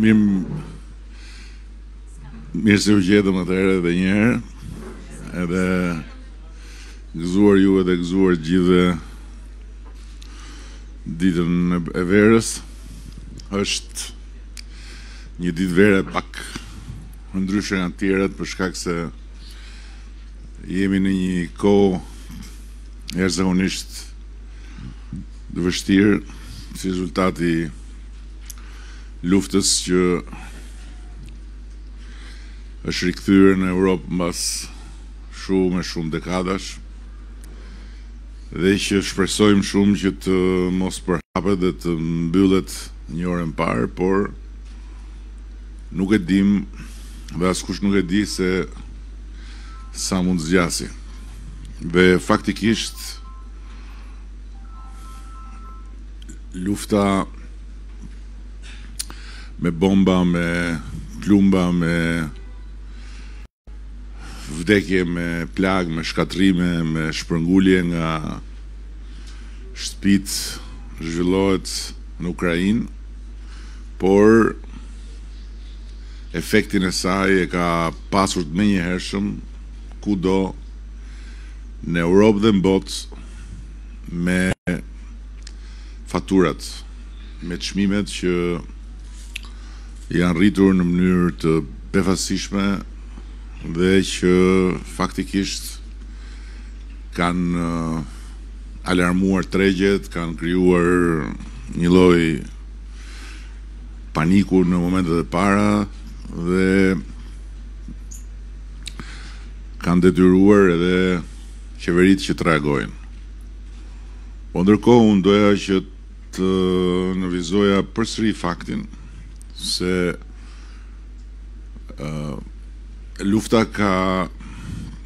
Mirë Mirë se u gjetëm atëherë edhe një herë. Edhe gëzuar ju edhe gëzuar të gjithëve Ditën e verës është një ditë vere pak më ndryshe nga të tjerët për shkak se jemi në një kohë jashtëzakonisht të vështirë si rezultat i luftës që është rikthyer në Europë mbas shumë e shumë dekadash. dhe që shpresojmë shumë që të mos përhapet dhe të mbyllet një orë e më parë, por nuk e dimë dhe askush nuk e di se sa mund të zgjasi. Dhe faktikisht lufta me bomba, me plumba, me. Vdekje me plagë, me shkatërrime, me shpërngulje nga shtëpitë zhvillohet në Ukrainë, por efektin e saj e ka pasur të menjëhershëm kudo në Europë dhe në botë me faturat, me çmimet që janë rritur në mënyrë të befasishme dhe që faktikisht kanë alarmuar tregjet, kanë krijuar një lloj paniku në momentet e para dhe kanë detyruar edhe qeveritë që të reagojnë. Po ndërkohë unë doja që të nënvizoja përsëri faktin se lufta ka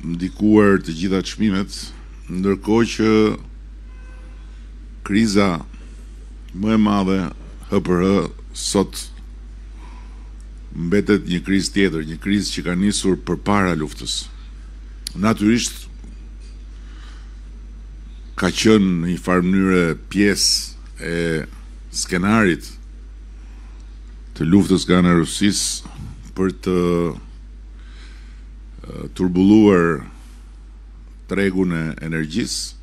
ndikuar të gjitha çmimet, ndërkohë që kriza më e madhe hë për sot mbetet një krizë tjetër, një krizë që ka nisur përpara luftës. Natyrisht ka qenë në një farë mënyre pjesë e skenarit të luftës nga ana e Rusisë për të turbulluar tregun e energjisë,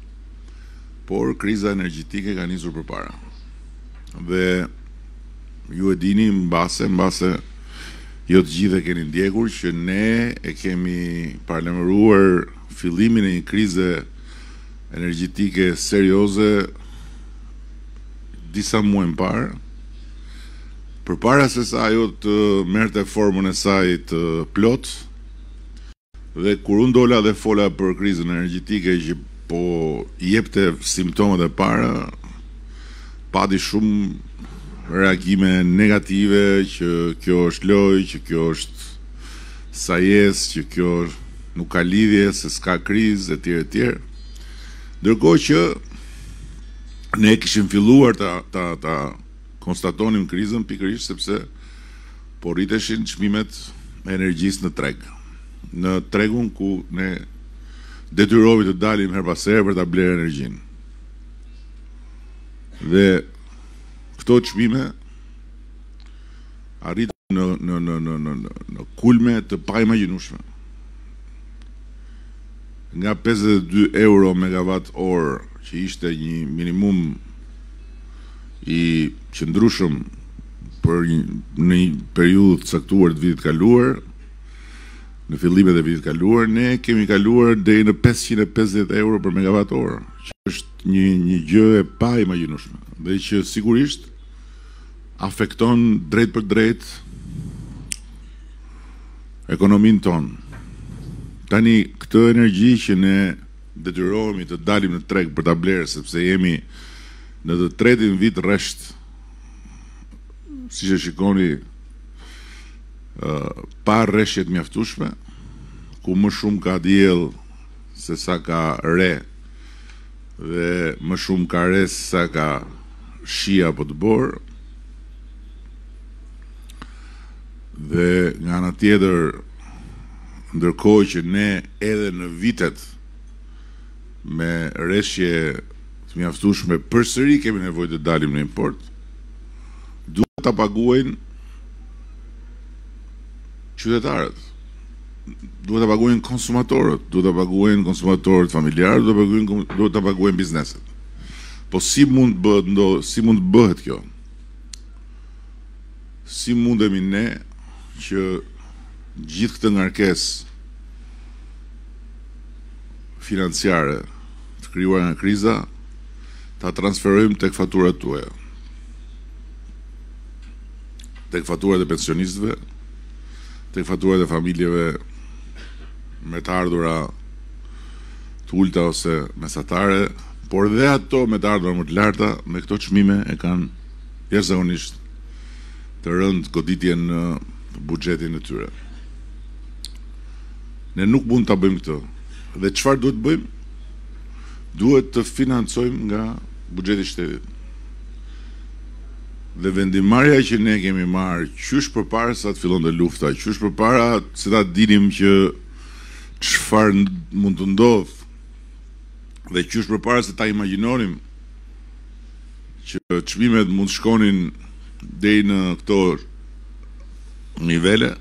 por kriza energjetike ka nisur përpara. Dhe ju e dini mbase, mbase jo të gjithë e keni ndjekur që ne e kemi paralajmëruar fillimin e një krize energjetike serioze disa muaj më parë, përpara sesa ajo të merrte formën e saj të plotë, dhe kur unë dola dhe fola për krizën energjetike që po jepte simptomat e para, pati shumë reagime negative që kjo është lojë, që kjo është sajesë që kjo nuk ka lidhje se s'ka krizë etj etj. Ndërkohë që ne kishim filluar ta ta ta konstatonim krizën pikërisht sepse po rriteshin çmimet e energjisë në treg. Në tregun ku ne detyrohemi të dalim herë pas here për ta blerë energjinë. Dhe këto çmime arritën në në në në në në në kulme të paimagjinueshme. Nga 52 euro megavat orë që ishte një minimum i qëndrueshëm për një, në një periudhë të caktuar të vitit të kaluar, në fillimet e vitit të kaluar, ne kemi kaluar deri në 550 euro për megavat orë, që është një, një gjë e paimagjinueshme, dhe që sigurisht afekton drejtpërdrejt ekonominë tonë. Tani këtë energji që ne detyrohemi të dalim në treg për ta blerë sepse jemi në të tretin vit rresht siç e shikoni pa reshje të mjaftueshme, ku më shumë ka diell se sa ka re Dhe më shumë ka re sesa ka shi apo dëborë. Dhe nga ana tjetër, ndërkohë që ne edhe në vitet me reshje të mjaftueshme përsëri kemi nevojë të dalim në import, duhet ta paguajnë qytetarët. duhet ta paguajnë konsumatorët, duhet ta paguajnë konsumatorët familjarë, duhet të paguajnë duhet ta paguajnë bizneset. Po si mund të bëhet ndo, si mund të bëhet kjo? Si mundemi ne që gjithë këtë ngarkesë financiare të krijuar nga kriza ta transferojmë tek faturat tuaja. Tek faturat e pensionistëve, tek faturat e familjeve me të ardhura të ulta ose mesatare, por dhe ato me të ardhura më të larta me këto çmime e kanë jashtëzakonisht të rëndë goditjen në buxhetin e tyre. Ne nuk mund ta bëjmë këtë. Dhe çfarë duhet të bëjmë? Duhet të financojmë nga buxheti i shtetit. Dhe vendimmarrja që ne kemi marrë qysh përpara se sa të fillonte lufta, qysh përpara se ta dinim që çfarë mund të ndodhë dhe qysh përpara se ta imagjinonim që çmimet mund të shkonin deri në këto nivele,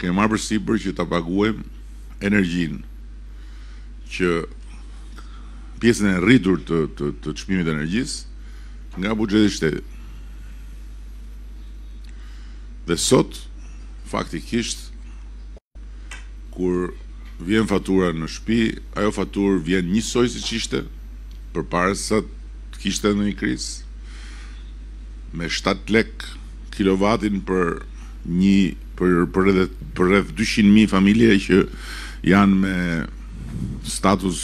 kemi marrë përsipër që ta paguajmë energjinë që pjesën e rritur të të të çmimit të energjisë, nga buxheti i shtetit. Dhe sot faktikisht kur vjen fatura në shtëpi, ajo faturë vjen njësoj siç ishte përpara se sa të kishte ndonjë krizë me 7 lek kilovatin për një për për rreth për rreth 200 mijë familje që janë me status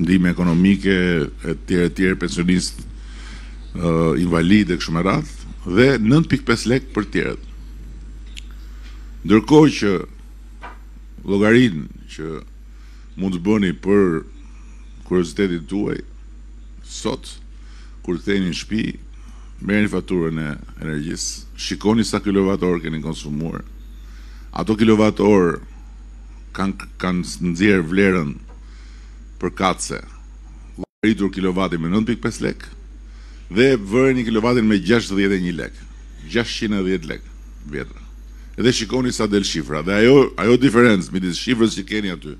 ndihme ekonomike etj etj pensionist uh, invalid e kështu me radhë dhe 9.5 lek për të tjerët. Ndërkohë që llogarinë që mund të bëni për kuriozitetin tuaj sot kur ktheheni në shtëpi merrni faturën e energjisë, shikoni sa kilowatt orë keni konsumuar. Ato kilowatt orë kanë kanë nxjerr vlerën përkatëse, llogaritur kilovati me nëntë pikë pesë lekë dhe vëreni kilovatin me gjashtëdhjetë e një lekë, gjashtëqind e dhjetë lekë të vjetra. Dhe shikoni sa del shifra. Dhe ajo, ajo diferencë midis shifrës që keni aty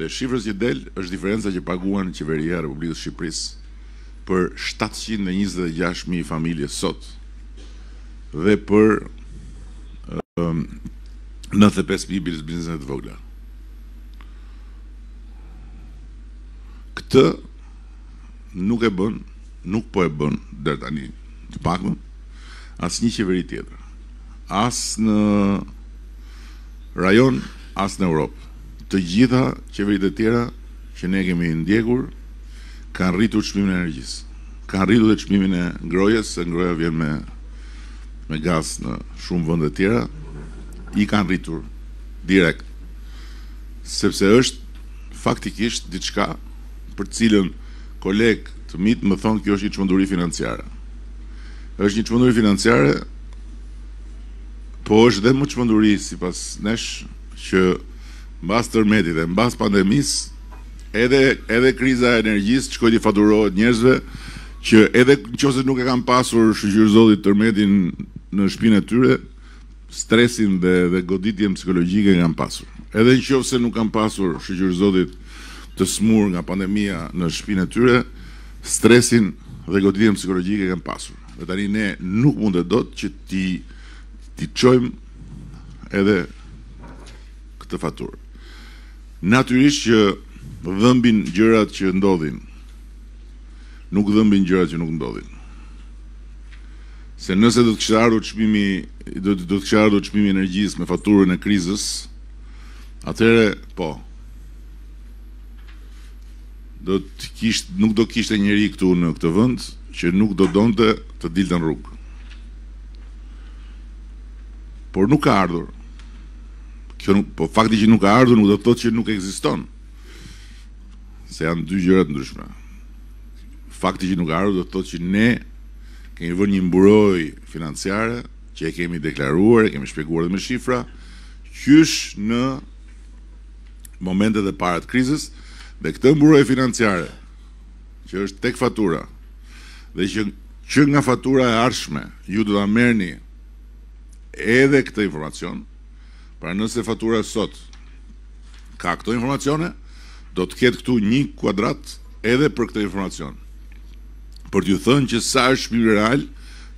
dhe shifrës që del është diferenca që paguan qeveria e Republikës së Shqipërisë për shtatëqind e njëzet e gjashtë mijë familje sot dhe për nëntëdhjetë e pesë mijë biznese të vogla. Këtë nuk e bën, nuk po e bën deri tani, të paktën asnjë qeveri tjetër. As në rajon, as në Europë. Të gjitha qeveritë e tjera që ne kemi ndjekur kanë rritur çmimin e energjisë. Kanë rritur dhe çmimin e ngrohjes, se ngrohja vjen me me gaz në shumë vende të tjera, i kanë rritur direkt. Sepse është faktikisht diçka për të cilën kolegë të mitë më thonë kjo është një çmenduri financiare. Është një çmenduri financiare, po është dhe më çmenduri sipas nesh që mbas tërmetit e mbas pandemisë edhe edhe kriza e energjisë të shkojë t'u faturohet njerëzve që edhe në qoftë se nuk e kanë pasur shyqyr Zotit tërmetin në shpinë e tyre, stresin dhe dhe goditjen psikologjike e kanë pasur. Edhe në qoftë se nuk kanë pasur shyqyr Zotit të sëmurë nga pandemia në shpinë e tyre, stresin dhe goditjen psikologjike e kanë pasur. Dhe tani ne nuk mundet dot që t'i t'i çojmë edhe këtë faturë. Natyrisht që dhëmbin gjërat që ndodhin. Nuk dhëmbin gjërat që nuk ndodhin. Se nëse do të kishte ardhur çmimi do të do të kishte ardhur çmimi i energjisë me faturën e krizës, atëherë po. Do të kishte nuk do kishte njeri këtu në këtë vend që nuk do donte të dilte në rrugë. Por nuk ka ardhur. Kjo nuk, po fakti që nuk ka ardhur nuk do të thotë që nuk ekziston. Se janë dy gjëra të ndryshme. Fakti që nuk ka ardhur do të thotë që ne Kemi vënë një mburojë financiare që e kemi deklaruar, e kemi shpjeguar dhe me shifra, qysh në momentet e para të krizës dhe këtë mburojë financiare që është tek fatura dhe që që nga fatura e ardhshme ju do ta merrni edhe këtë informacion Pra nëse fatura sot ka këto informacione, do të ketë këtu një kuadrat edhe për këtë informacion. Për t'ju thënë që sa është çmimi real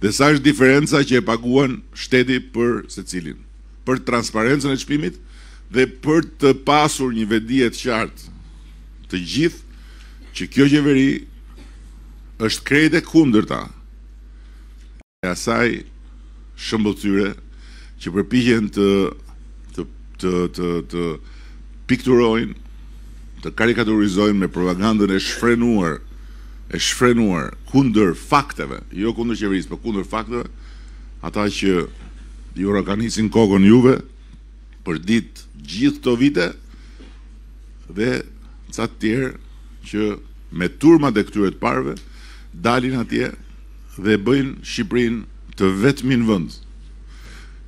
dhe sa është diferenca që e paguan shteti për secilin. Për transparencën e çmimit dhe për të pasur një vetëdije të qartë të gjithë që kjo qeveri është krejt e kundërta e asaj shëmbëlltyre që përpiqen të të të të, të pikturojnë, të karikaturizojnë me propagandën e shfrenuar e shfrenuar kundër fakteve, jo kundër qeverisë, por kundër fakteve, ata që ju çekanisin kokën juve për ditë gjithë këto vite dhe ca të tjerë që me turmat e këtyre të parëve dalin atje dhe bëjnë Shqipërinë të vetmin vend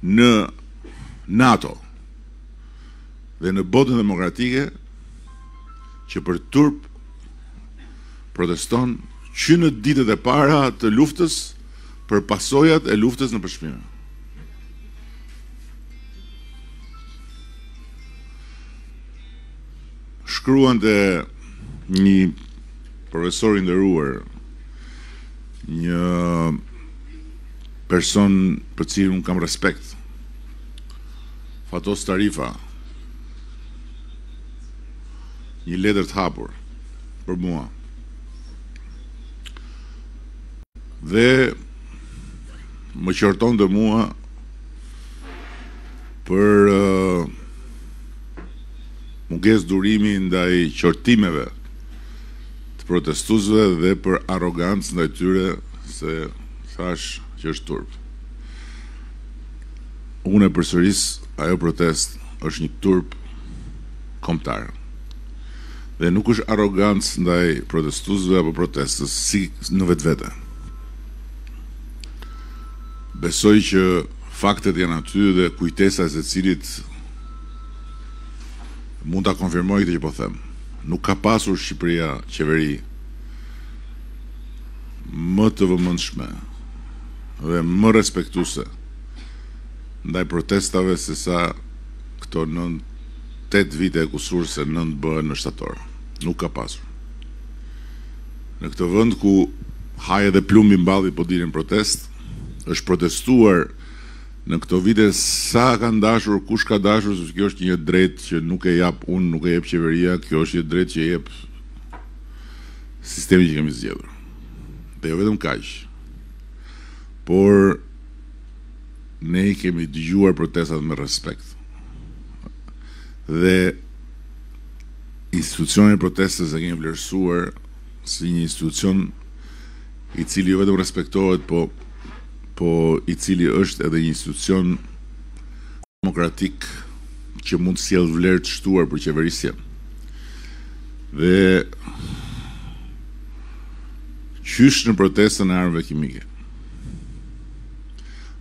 në NATO dhe në botën demokratike që për turp proteston që në ditët e para të luftës për pasojat e luftës në Shqipëri. Shkruante një profesor i nderuar, një person për të cilin unë kam respekt, Fatos Tarifa, një letër të hapur për mua. Dhe më qortonte mua për uh, Mungesë durimi ndaj qortimeve të protestuesve dhe për arrogancë ndaj tyre se thashë që është turp. Unë e përsëris ajo protestë është një turp kombëtar. Dhe nuk është arrogancë ndaj protestuesve apo protestës si në vetvete. Besoj që faktet janë aty dhe kujtesa e secilit Mund ta konfirmoj këtë që po them. Nuk ka pasur Shqipëria qeveri më të vëmendshme dhe më respektuese ndaj protestave se sa këto nëntë 8 vite e kusur se nëntë bëhen në shtator. Nuk ka pasur. Në këtë vënd ku haje edhe plumbin në ballë po dilje në protestë, është protestuar Në këto vite sa kanë dashur, kush ka dashur, sepse kjo është një e drejtë që nuk e jap unë, nuk e jep qeveria, kjo është një e drejtë që e jep sistemi që kemi zgjedhur. Dhe jo vetëm kaq. Por ne i kemi dëgjuar protestat me respekt. Dhe institucionin e protestës e kemi vlerësuar si një institucion i cili jo vetëm respektohet po po i cili është edhe një institucion demokratik që mund të sjellë vlerë të shtuar për qeverisje. Dhe qysh në protestën e armëve kimike.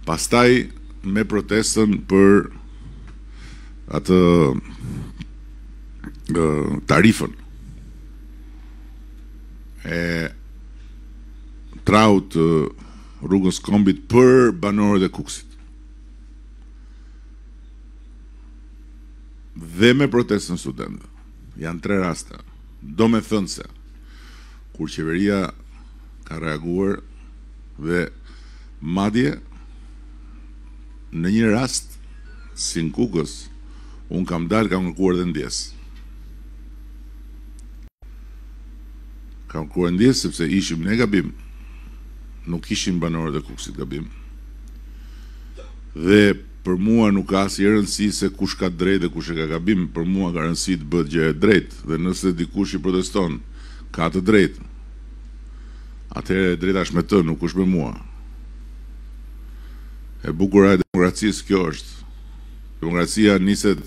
Pastaj me protestën për atë tarifën e traut të rrugës së kombit për banorët e Kukësit. Dhe me protestën e studentëve. Janë tre raste. Domethënë se, kur qeveria ka reaguar dhe madje në një rast si në Kukës, unë kam dalë, kam kërkuar dhe ndjesë. Kam kërkuar ndjesë sepse ishim ne gabim, nuk ishin banorët e Kukësit gabim. Dhe për mua nuk ka asnjë rëndësi se kush ka të drejtë dhe kush e ka gabim, për mua ka rëndësi të bëhet gjëja e drejtë dhe nëse dikush që proteston ka të drejtë, atëherë e drejta është me të, nuk është me mua. E bukura e demokracisë kjo është. Demokracia niset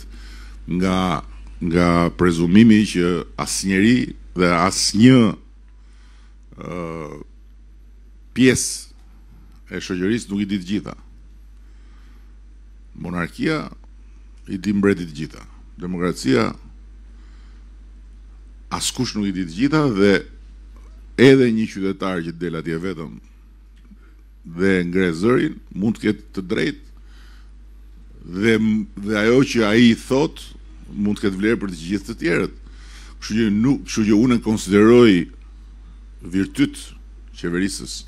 nga nga prezumimi që asnjëri Dhe asnjë pjesë e shoqërisë nuk i di të gjitha. Monarkia i di mbreti të gjitha. Demokracia askush nuk i di të gjitha dhe edhe një qytetar që del atje vetëm dhe ngre zërin, mund të ketë të drejtë dhe dhe ajo që ai thotë mund të ketë vlerë për të gjithë të tjerët. Kështu që nuk, kështu që unë e konsideroj virtyt qeverisës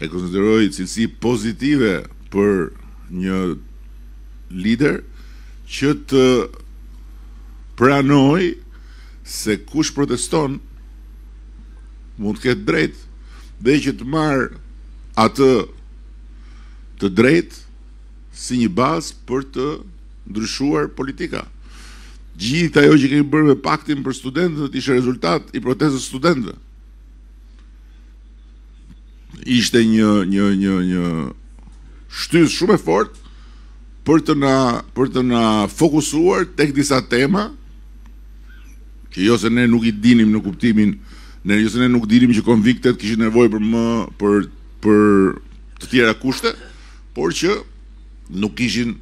e konsideroj cilësi pozitive për një lider që të pranojë se kush proteston mund të ketë të drejtë dhe që të marrë atë të drejtë si një bazë për të ndryshuar politika. Gjithë ajo që kemi bërë me paktin për studentët ishte rezultat i protestës së studentëve. Ishte një një një një shtysë shumë e fortë për të na për të na fokusuar tek disa tema Që jo se ne nuk i dinim në kuptimin ne jo se ne nuk dinim që konviktet kishin nevojë për më për për të tjera kushte, por që nuk ishin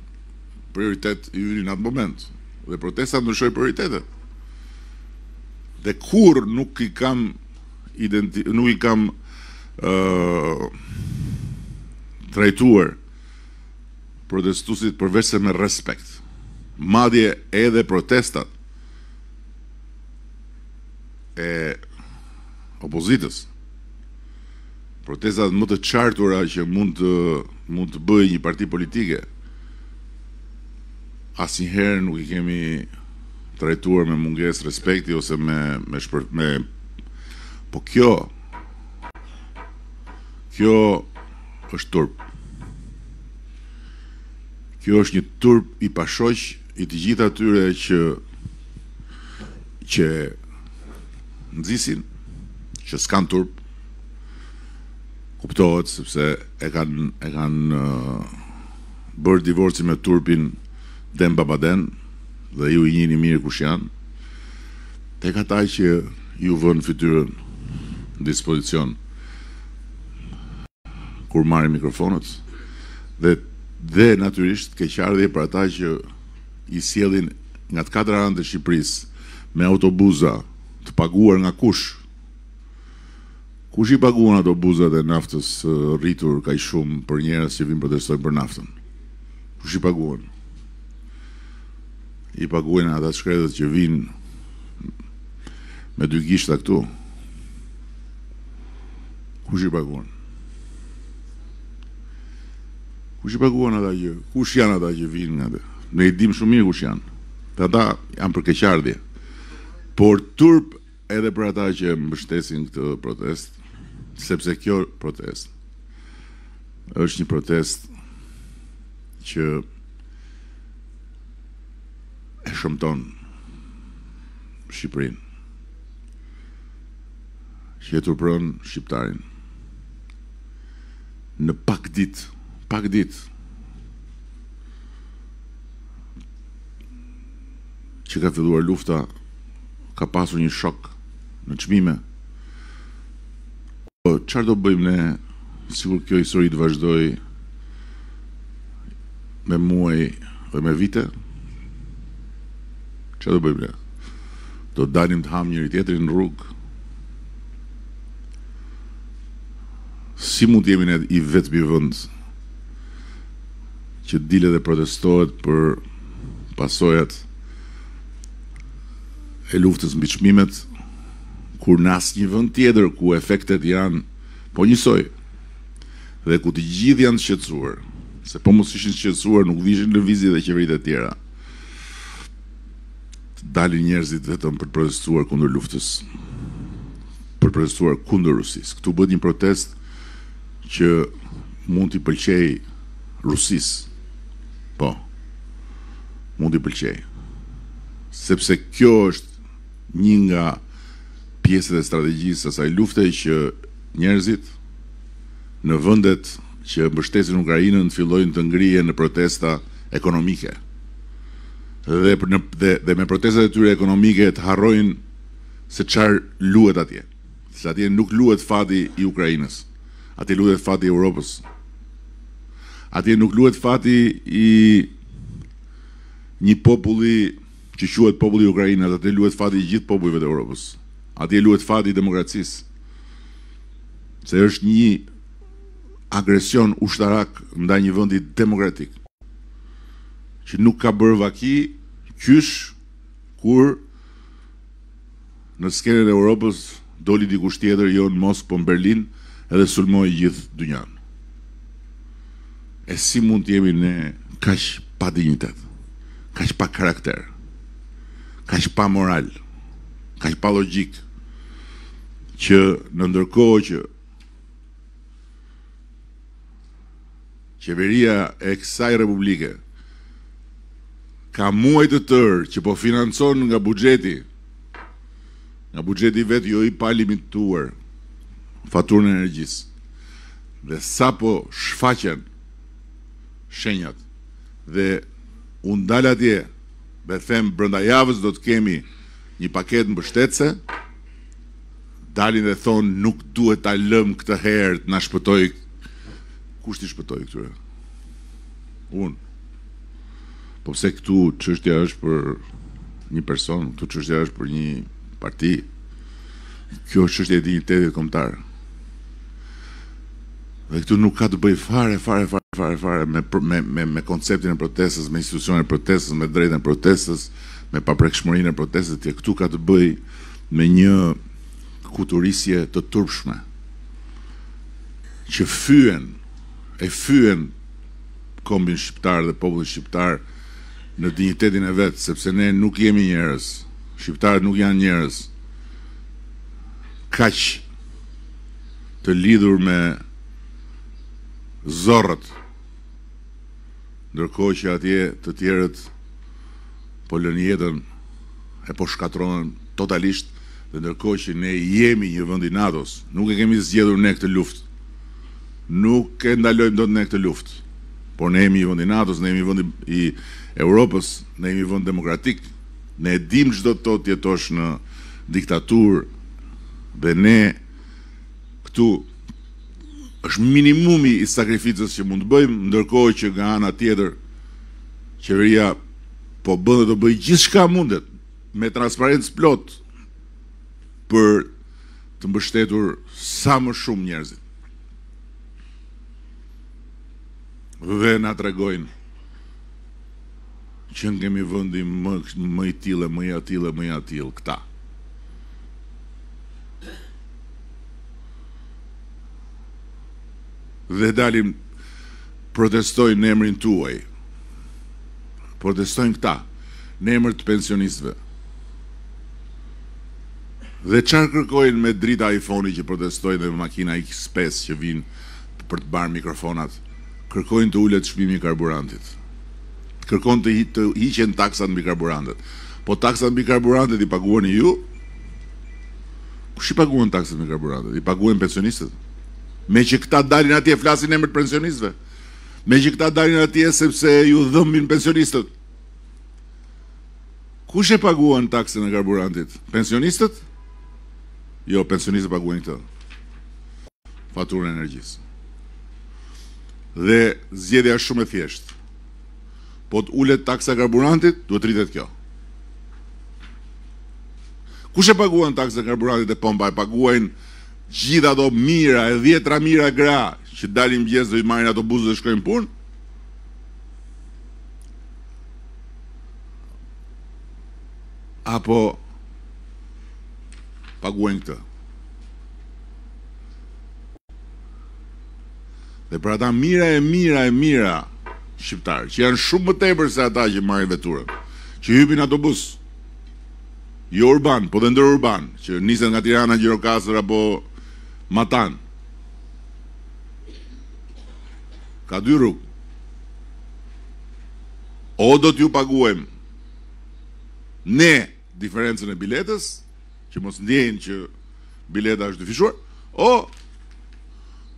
prioritet i yni në atë moment. Dhe protesta ndryshoi prioritetet. Dhe kurrë nuk i kam identi, nuk i kam uh, trajtuar protestuesit përveçse me respekt. Madje edhe protestat e opozitës. Protestat më të çartura që mund të mund të bëjë një parti politike. Asnjëherë nuk i kemi trajtuar me mungesë respekti ose me me shpër, me po kjo kjo është turp. Kjo është një turp i pashoq i të gjithë atyre që që nxisin, që s'kan turp, kuptohet sepse e kanë e kanë bërë divorcin me turpin den babaden dhe ju i njini mirë kush janë. Tek ata që ju vënë fytyrën në dispozicion. kur marrin mikrofonat dhe dhe natyrisht keqardhje për ata që i sjellin nga të katër anët e Shqipërisë me autobuza të paguar nga kush? Kush i paguan autobuzat e naftës së rritur kaq shumë për njerëz që vijnë protestojnë për naftën? Kush i paguan? I paguajnë ata shkretët që vijnë me dy gishta këtu. Kush i paguan? Kush i paguan ata që, kush janë ata që vijnë nga të? Ne i dimë shumë mirë kush janë. E ata janë për keqardhje. Por turp edhe për ata që e mbështesin këtë protestë, sepse kjo protestë është një protestë që e shëmton Shqipërinë. që e turpëron shqiptarin. Në pak ditë, pak ditë, që ka filluar lufta, ka pasur një shok në çmime. Po, çar do bëjmë ne, sikur kjo histori të vazhdojë me muaj dhe me vite, çar do bëjmë ne? Do dalim të hamë njëri tjetrin në rrugë. Si mund të jemi ne i vetmi vend që dilet dhe protestohet për pasojat e luftës mbi çmimet kur në asnjë vend tjetër ku efektet janë po njësoj dhe ku të gjithë janë shqetësuar, se po mos ishin shqetësuar nuk vishin në lëvizje dhe qeveritë e tjera. Të dalin njerëzit vetëm për të protestuar kundër luftës, për të protestuar kundër Rusisë. Këtu bëhet një protestë që mund t'i pëlqejë Rusisë. Po. Mund t'i pëlqejë. Sepse kjo është një nga pjesët e strategjisë së asaj lufte që njerëzit në vendet që mbështesin Ukrainën të fillojnë të ngrihen në protesta ekonomike. dhe me protestat e tyre ekonomike të harrojnë se çfarë luhet atje. Se atje nuk luhet fati i Ukrainës. Atje luhet fati i Europës. Atje nuk luhet fati i një populli që quhet populli ukrainas, atje luhet fati i gjithë popujve të Europës. Atje luhet fati i demokracisë. Se është një agresion ushtarak ndaj një vendi demokratik. që nuk ka bërë vaki qysh kur në skenën e Europës doli dikush tjetër jo në Moskë po në Berlin edhe sulmoi gjithë dynjanë. E si mund të jemi ne kaq pa dinjitet, kaq pa karakter, kaq pa moral, kaq pa logjikë që në ndërkohë që Qeveria e kësaj Republike ka muaj të tërë që po financon nga buxheti, nga buxheti i vet jo i palimituar, faturën e energjisë. Dhe sapo shfaqen shenjat dhe unë dal atje dhe them brenda javës do të kemi një paketë mbështetëse, Dalin dhe thonë nuk duhet ta lëmë këtë herë të na shpëtojë. Kush t'i shpëtojë këtyre? Unë? Po pse këtu çështja është për një person, këtu çështja është për një parti. Kjo është çështje e dinjitetit kombëtar. Dhe këtu nuk ka të bëjë fare, fare, fare, fare, fare me, me, me, me konceptin e protestës, me institucionin e protestës, me të drejtën e protestës, me paprekshmërinë e protestës, tje këtu ka të bëjë me një kuturisje të turpshme që fyen e fyen kombin shqiptar dhe popullin shqiptar në dinjitetin e vet, sepse ne nuk jemi njerëz. Shqiptarët nuk janë njerëz. Kaq të lidhur me zorrët Ndërkohë që atje të tjerët po lënë jetën e po shkatërrohen totalisht dhe ndërkohë që ne jemi një vend i NATO-s, nuk e kemi zgjedhur ne këtë luftë. Nuk e ndalojmë dot ne këtë luftë. Por ne jemi një vend i NATO-s, ne jemi vend i Europës, ne jemi vend demokratik. Ne e dimë ç'do të thotë të jetosh në diktaturë dhe ne këtu Është minimumi i sakrificës që mund të bëjmë, ndërkohë që nga ana tjetër qeveria po bën dhe do bëjë gjithçka mundet me transparencë plot për të mbështetur sa më shumë njerëzit. Dhe na tregojnë që ne jemi vendi më, më i tillë, më i atillë, më i atillë, këta. Dhe dalin protestojnë në emrin tuaj. Protestojnë këta në emër të pensionistëve. Dhe çfarë kërkojnë me drita iPhone-i që protestojnë dhe me makina X5 që vijnë për të marrë mikrofonat, kërkojnë të ulet çmimi i karburantit. Kërkojnë të, të hiqen taksat mbi karburantet. Po taksat mbi karburantet i paguani ju? Kush i paguan taksat mbi karburantet? I paguajnë pensionistët. Meqë këta dalin atje flasin në emër të pensionistëve. Meqë këta dalin atje sepse iu dhëmbin pensionistët. Kush e paguan taksën e karburantit? Pensionistët? Jo, pensionistët paguajnë këtë. Faturën e energjisë. Dhe zgjedhja është shumë e thjeshtë. Po të ulet taksa e karburantit, duhet të rritet kjo. Kush e paguan taksën e karburantit te pompa? E paguajnë gjithë ato mijëra e dhjetëra mijëra gra që dalin në mëngjes dhe e marrin autobusin dhe shkojnë punë. Apo paguajnë këtë. Dhe për ata mijra e mijra e mijra shqiptarë, që janë shumë më tepër se ata që marrin veturën, që hypin autobus, jo urban, po dhe ndërurban, që nisen nga Tirana, Gjirokastër apo matanë. Ka dy rrugë. O do t'ua paguajmë ne diferencën e biletës, që mos ndjejnë që bileta është dyfishuar, o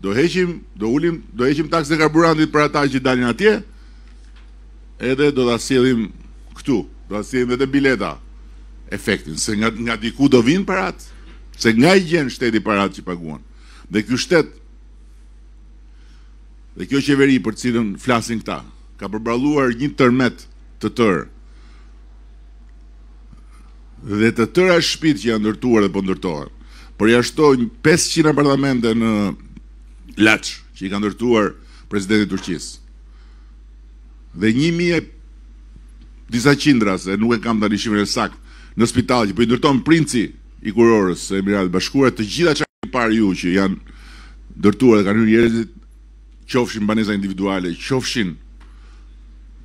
do heqim, do ulim, do heqim taksën e karburantit për ata që dalin atje, edhe do ta sjellim këtu, do ta sjellim te bileta efektin, se nga nga diku do vinë parat, se nga i gjen shteti parat që paguan. Dhe ky shtet dhe kjo qeveri për të cilën flasin këta, ka përballuar një tërmet të tërë dhe të tëra shpit që janë ndërtuar dhe po ndërtohen, përjashto 500 apartamente në Laç, që i ka ndërtuar presidenti i Turqisë. Dhe 1000 disa qindra se nuk e kam tani shifrën e saktë në Spitallë që po i ndërton princi i kurorës së Emirateve të Bashkuara, të gjitha ç'keni parë ju që janë ndërtuar dhe kanë hyrë njerëzit qofshin banesa individuale, qofshin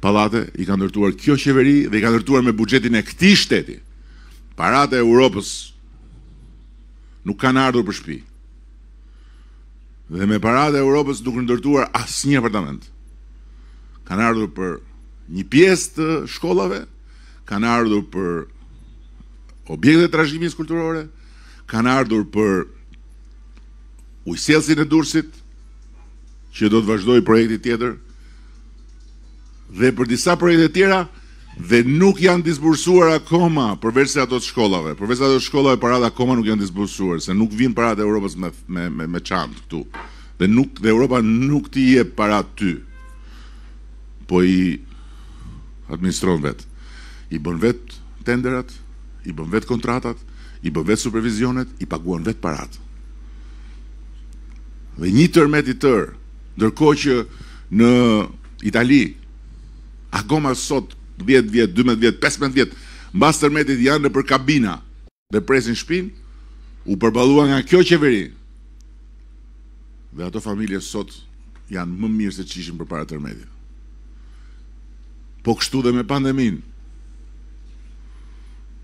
pallate, i ka ndërtuar kjo qeveri dhe i ka ndërtuar me buxhetin e këtij shteti. Paratë e Europës nuk kanë ardhur për shtëpi. Dhe me paratë e Europës nuk kemi ndërtuar asnjë apartament. Kanë ardhur për një pjesë të shkollave, kanë ardhur për objekte të trashëgimisë kulturore, kanë ardhur për ujësjellësin e Durrësit, që do të vazhdojë projekti tjetër dhe për disa projekte tjera dhe nuk janë disbursuar akoma përveç se ato të shkollave. Përveç se ato të shkollave paratë akoma nuk janë disbursuar, se nuk vijnë paratë e Europës me me me, me çantë këtu. Dhe nuk dhe Europa nuk ti jep paratë ty. Po i administron vet. I bën vet tenderat, i bën vet kontratat, i bën vet supervizionet, i paguan vet paratë. Dhe një tërmet i tërë, ndërkohë që në Itali akoma sot dhjetë vjet, dymbëdhjetë vjet, pesëmbëdhjetë vjet mbas tërmetit janë nëpër kabina dhe presin shpinë, u përballua nga kjo qeveri. Dhe ato familje sot janë më mirë se ç'ishin përpara tërmetit. Po kështu dhe me pandeminë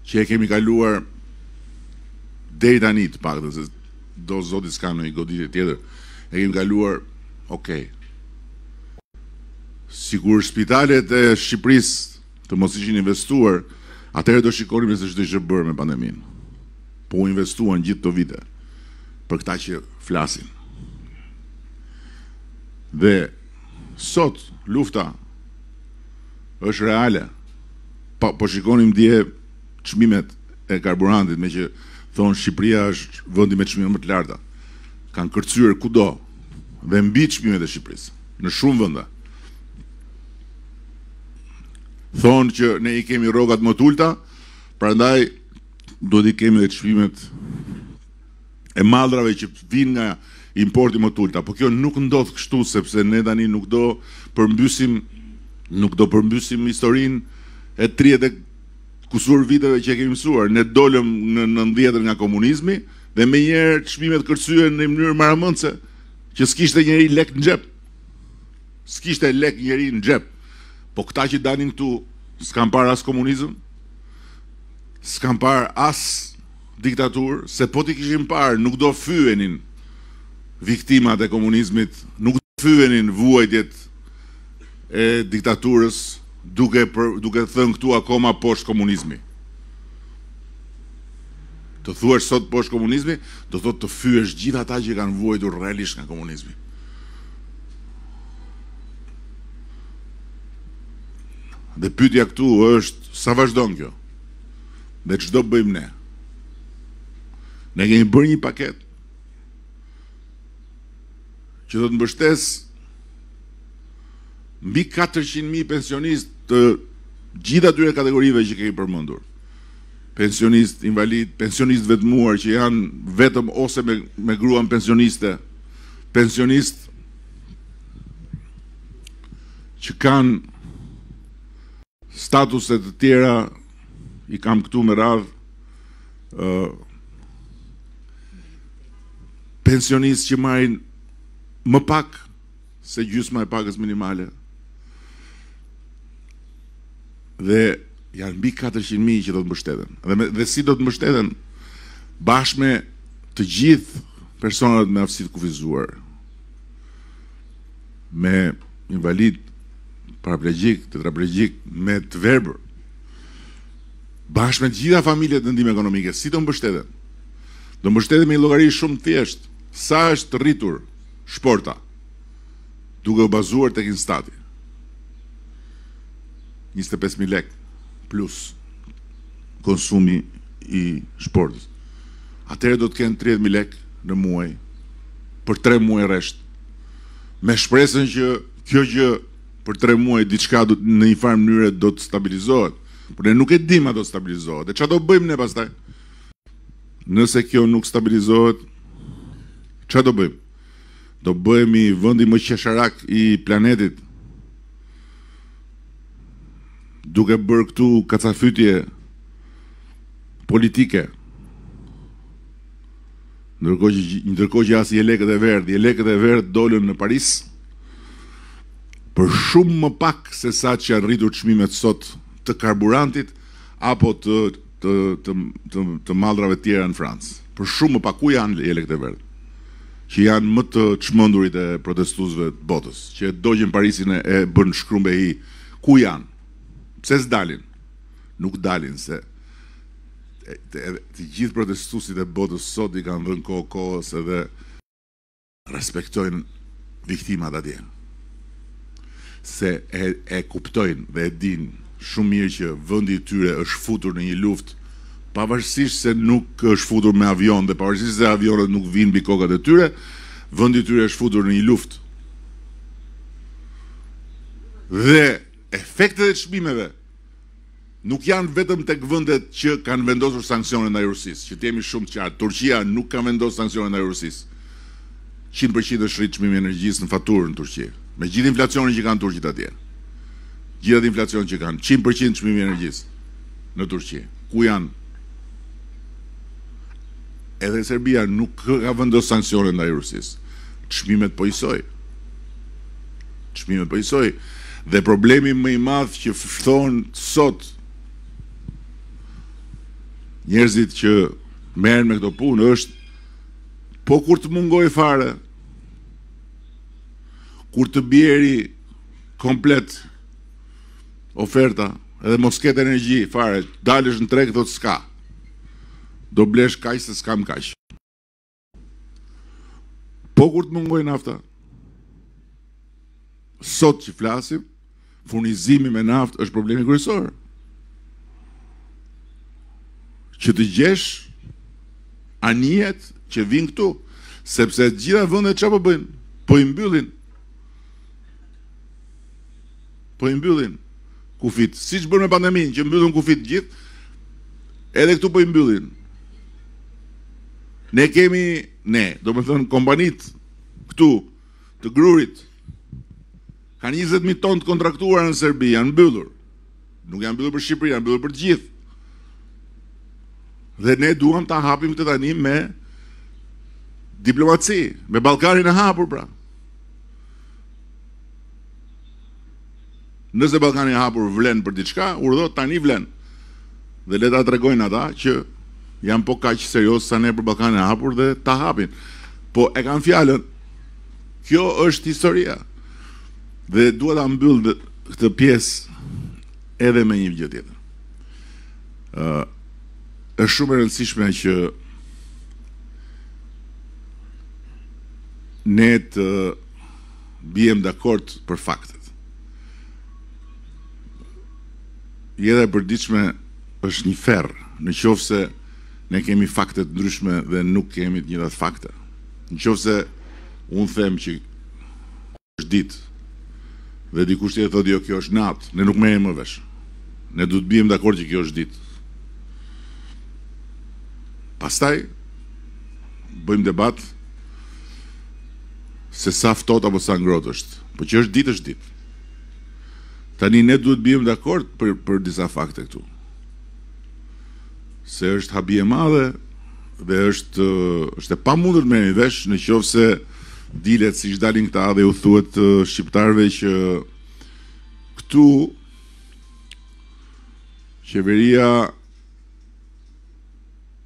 që e kemi kaluar deri tani të paktën se do Zoti s'ka ndonjë goditje tjetër e kemi kaluar ok. Sikur spitalet e Shqipërisë të mos ishin investuar, atëherë do shikonim se ç'do qe bërë me pandeminë. Po u investuan gjithë këto vite për këta që flasin. Dhe sot lufta është reale. Po, po shikonim dje çmimet e karburantit, meqë thonë Shqipëria është vendi me çmime më të larta, kanë kërcyer kudo dhe mbi çmimet e Shqipërisë, në shumë vende. Thonë që ne i kemi rrogat më të ulta, prandaj duhet i kemi dhe çmimet e mallrave që vijnë nga importi më të ulta. Po kjo nuk ndodh kështu sepse ne tani nuk do përmbysim nuk do përmbysim historinë e 30 kusur viteve që e kemi mësuar. Ne dolëm në '90 nga komunizmi dhe menjëherë çmimet kërcyen në mënyrë marramendëse që s'kishte njeri lek në xhep. S'kishte lek njeri në xhep. Po këta që dalin këtu s'kan parë as komunizëm, s'kan parë as diktaturë se po t'i kishin parë nuk do fyenin viktimat e komunizmit nuk do fyenin vuajtjet e diktaturës duke për duke thënë këtu akoma poshtë komunizmi të thuash sot poshtë komunizmi do thotë të fyesh gjithë ata që kanë vuajtur realisht nga komunizmi dhe pyetja këtu është sa vazhdon kjo Dhe ç'do bëjmë ne? Ne kemi bërë një paketë që do të mbështesë mbi 400.000 pensionistë të gjitha atyre kategorive që kemi përmendur. Pensionistë invalidë, pensionistë të vetmuar që janë vetëm ose me, me gruan pensioniste, pensionistë që kanë Statuse të tjera i kam këtu me radhë pensionistë që marrin më pak se gjysma e pagës minimale. Dhe janë mbi 400.000 që do të mbështeten. Dhe, dhe si do të mbështeten bashkë me të gjithë personat me aftësi të kufizuar. Me invalidë, paraplegjikë, tetraplegjikë, me të verbër, bashkë me të gjitha familjet në ndihmë ekonomike, si do mbështeten? Do mbështeten me një llogari shumë të thjeshtë, sa është rritur shporta, duke u bazuar tek Instati. 25.000 lek plus konsumi i shportës. Atëherë do të kenë 30.000 lek në muaj për 3 muaj rresht. me shpresën që kjo gjë për tre muaj diçka do në një farë mënyre do të stabilizohet. Por ne nuk e dimë a do stabilizohet. E çfarë do bëjmë ne pastaj? Nëse kjo nuk stabilizohet, çfarë do bëjmë? Do bëhemi vendi më qesharak i planetit. Duke bërë këtu kacafytje politike. Ndërkohë që as jelekët e verdhë, jelekët e verdhë dolën në Paris për shumë më pak se sa që janë rritur çmimet sot të karburantit apo të të të të, të mallrave të tjera në Francë. Për shumë më pak ku janë jelekët e verdhë që janë më të çmendurit e protestuesve të botës, që e dogjën Parisin e, e bën shkrumb e hi. Ku janë? Pse s'dalin? Nuk dalin se të gjithë protestuesit e botës sot i kanë dhënë kohë kohës edhe respektojnë viktimat atje. Se e, e kuptojnë dhe e dinë shumë mirë që vendi i tyre është futur në një luftë pavarësisht se nuk është futur me avionë dhe pavarësisht se avionët nuk vinë mbi kokat e tyre, vendi i tyre është futur në një luftë. Dhe efektet e çmimeve nuk janë vetëm tek vendet që kanë vendosur sanksione ndaj Rusisë, që të jemi shumë të qartë, Turqia nuk ka vendosur sanksione ndaj Rusisë. Qind për qind është rrit çmimi i energjisë në faturë në Turqi, me gjithë inflacionin që kanë turqit atje. Gjithë atë inflacion që kanë, qind për qind çmimi i energjisë në Turqi. Ku janë? Edhe Serbia nuk ka vendosur sanksione ndaj Rusisë. Çmimet po njësoj. Çmimet po njësoj dhe problemi më i madh që shtrojnë sot njerëzit që merren me këto punë është po kur të mungoj fare kur të bjeri komplet oferta edhe mos ketë energji fare dalësh në treg thotë s'ka do blesh kaq se s'kam kaq Po kur të mungojë nafta? Sot që flasim, furnizimi me naftë është problemi kryesor. Që të gjesh anijet që vinë këtu, sepse të gjitha vendet ça po bëjnë, po i mbyllin. Po i mbyllin kufit, siç bënë me pandeminë, që mbyllën kufit të gjithë, edhe këtu po i mbyllin. Ne kemi, ne, domethënë kompanit këtu të grurit, ka 20.000 ton të kontraktuar në Serbi, janë mbyllur. Nuk janë mbyllur për Shqipëri, janë mbyllur për të gjithë. Dhe ne duam ta hapim këtë tani me diplomaci, me Ballkanin e hapur pra. Nëse Ballkani i Hapur vlen për diçka, urdhëro tani vlen. Dhe le ta tregojnë ata që janë po kaq serioz sa ne për Ballkanin e Hapur dhe ta hapin. Po e kam fjalën. Kjo është historia. Dhe dua ta mbyll këtë pjesë edhe me një gjë tjetër. Ë uh, është shumë e rëndësishme që ne të uh, Biem dakord për faktet. Jeta e përditshme është një ferr, në qoftë se ne kemi fakte të ndryshme dhe nuk kemi të njëjtat fakte. Në qoftë se unë them që është ditë dhe dikush tjetër thotë jo kjo është natë, ne nuk merremi më vesh. Ne duhet të biem dakord që kjo është ditë. Pastaj bëjmë debat se sa ftohtë apo sa ngrohtë është, por që është ditë është ditë. Tani ne duhet të biem dakord për për disa fakte këtu. Se është habi e madhe dhe është është e pamundur të merremi vesh në qoftë se dilet siç dalin këta dhe u thuhet shqiptarëve që këtu qeveria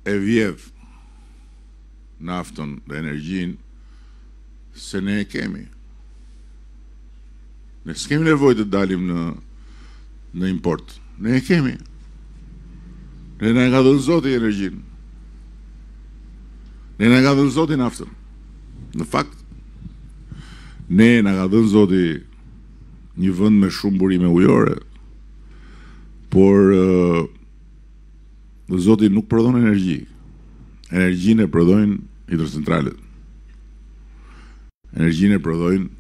e vjedh naftën dhe energjinë se ne e kemi. Ne s'kemi nevojë të dalim në në import. Ne e kemi. Ne na ka dhënë Zoti energjinë. Ne na ka dhënë Zoti naftën. Në fakt ne na ka dhënë Zoti një vend me shumë burime ujore. Por uh, Zoti nuk prodhon energji. Energjinë e prodhojnë hidrocentralet. Energjinë e prodhojnë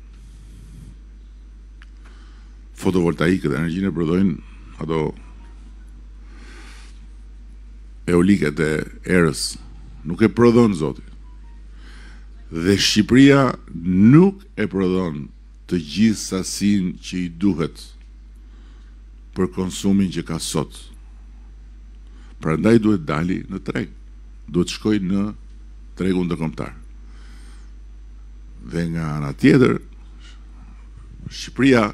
fotovoltaikët, energjinë e prodhojnë ato eoliket e erës. Nuk e prodhon Zoti. Dhe Shqipëria nuk e prodhon të gjithë sasinë që i duhet për konsumin që ka sot. Prandaj duhet të dali në treg, duhet të shkojë në tregun ndërkombëtar. Dhe nga ana tjetër, Shqipëria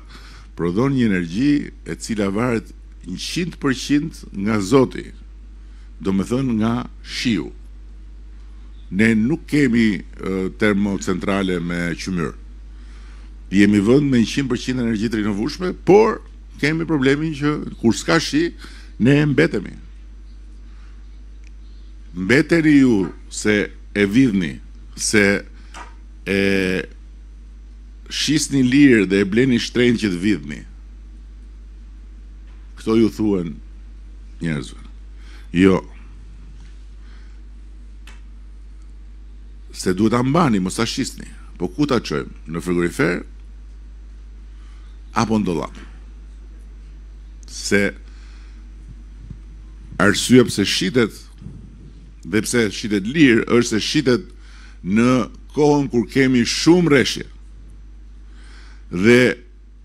prodhon një energji e cila varet 100% nga Zoti, domethënë nga shiu. Ne nuk kemi termocentrale me qymyr. Jemi vend me 100% energji të rinovueshme, por kemi problemin që kur s'ka shi, ne mbetemi. Mbeteni ju se e vidhni, se e shisni lirë dhe e bleni shtrenjtë që të vidhni. Këto ju thuhen njerëzve. Jo, Se duhet ta mbani, mos ta shisni. Po ku ta çojmë? Në frigorifer apo në dollap? Se arsyeja pse shitet dhe pse shitet lirë është se shitet në kohën kur kemi shumë reshje. Dhe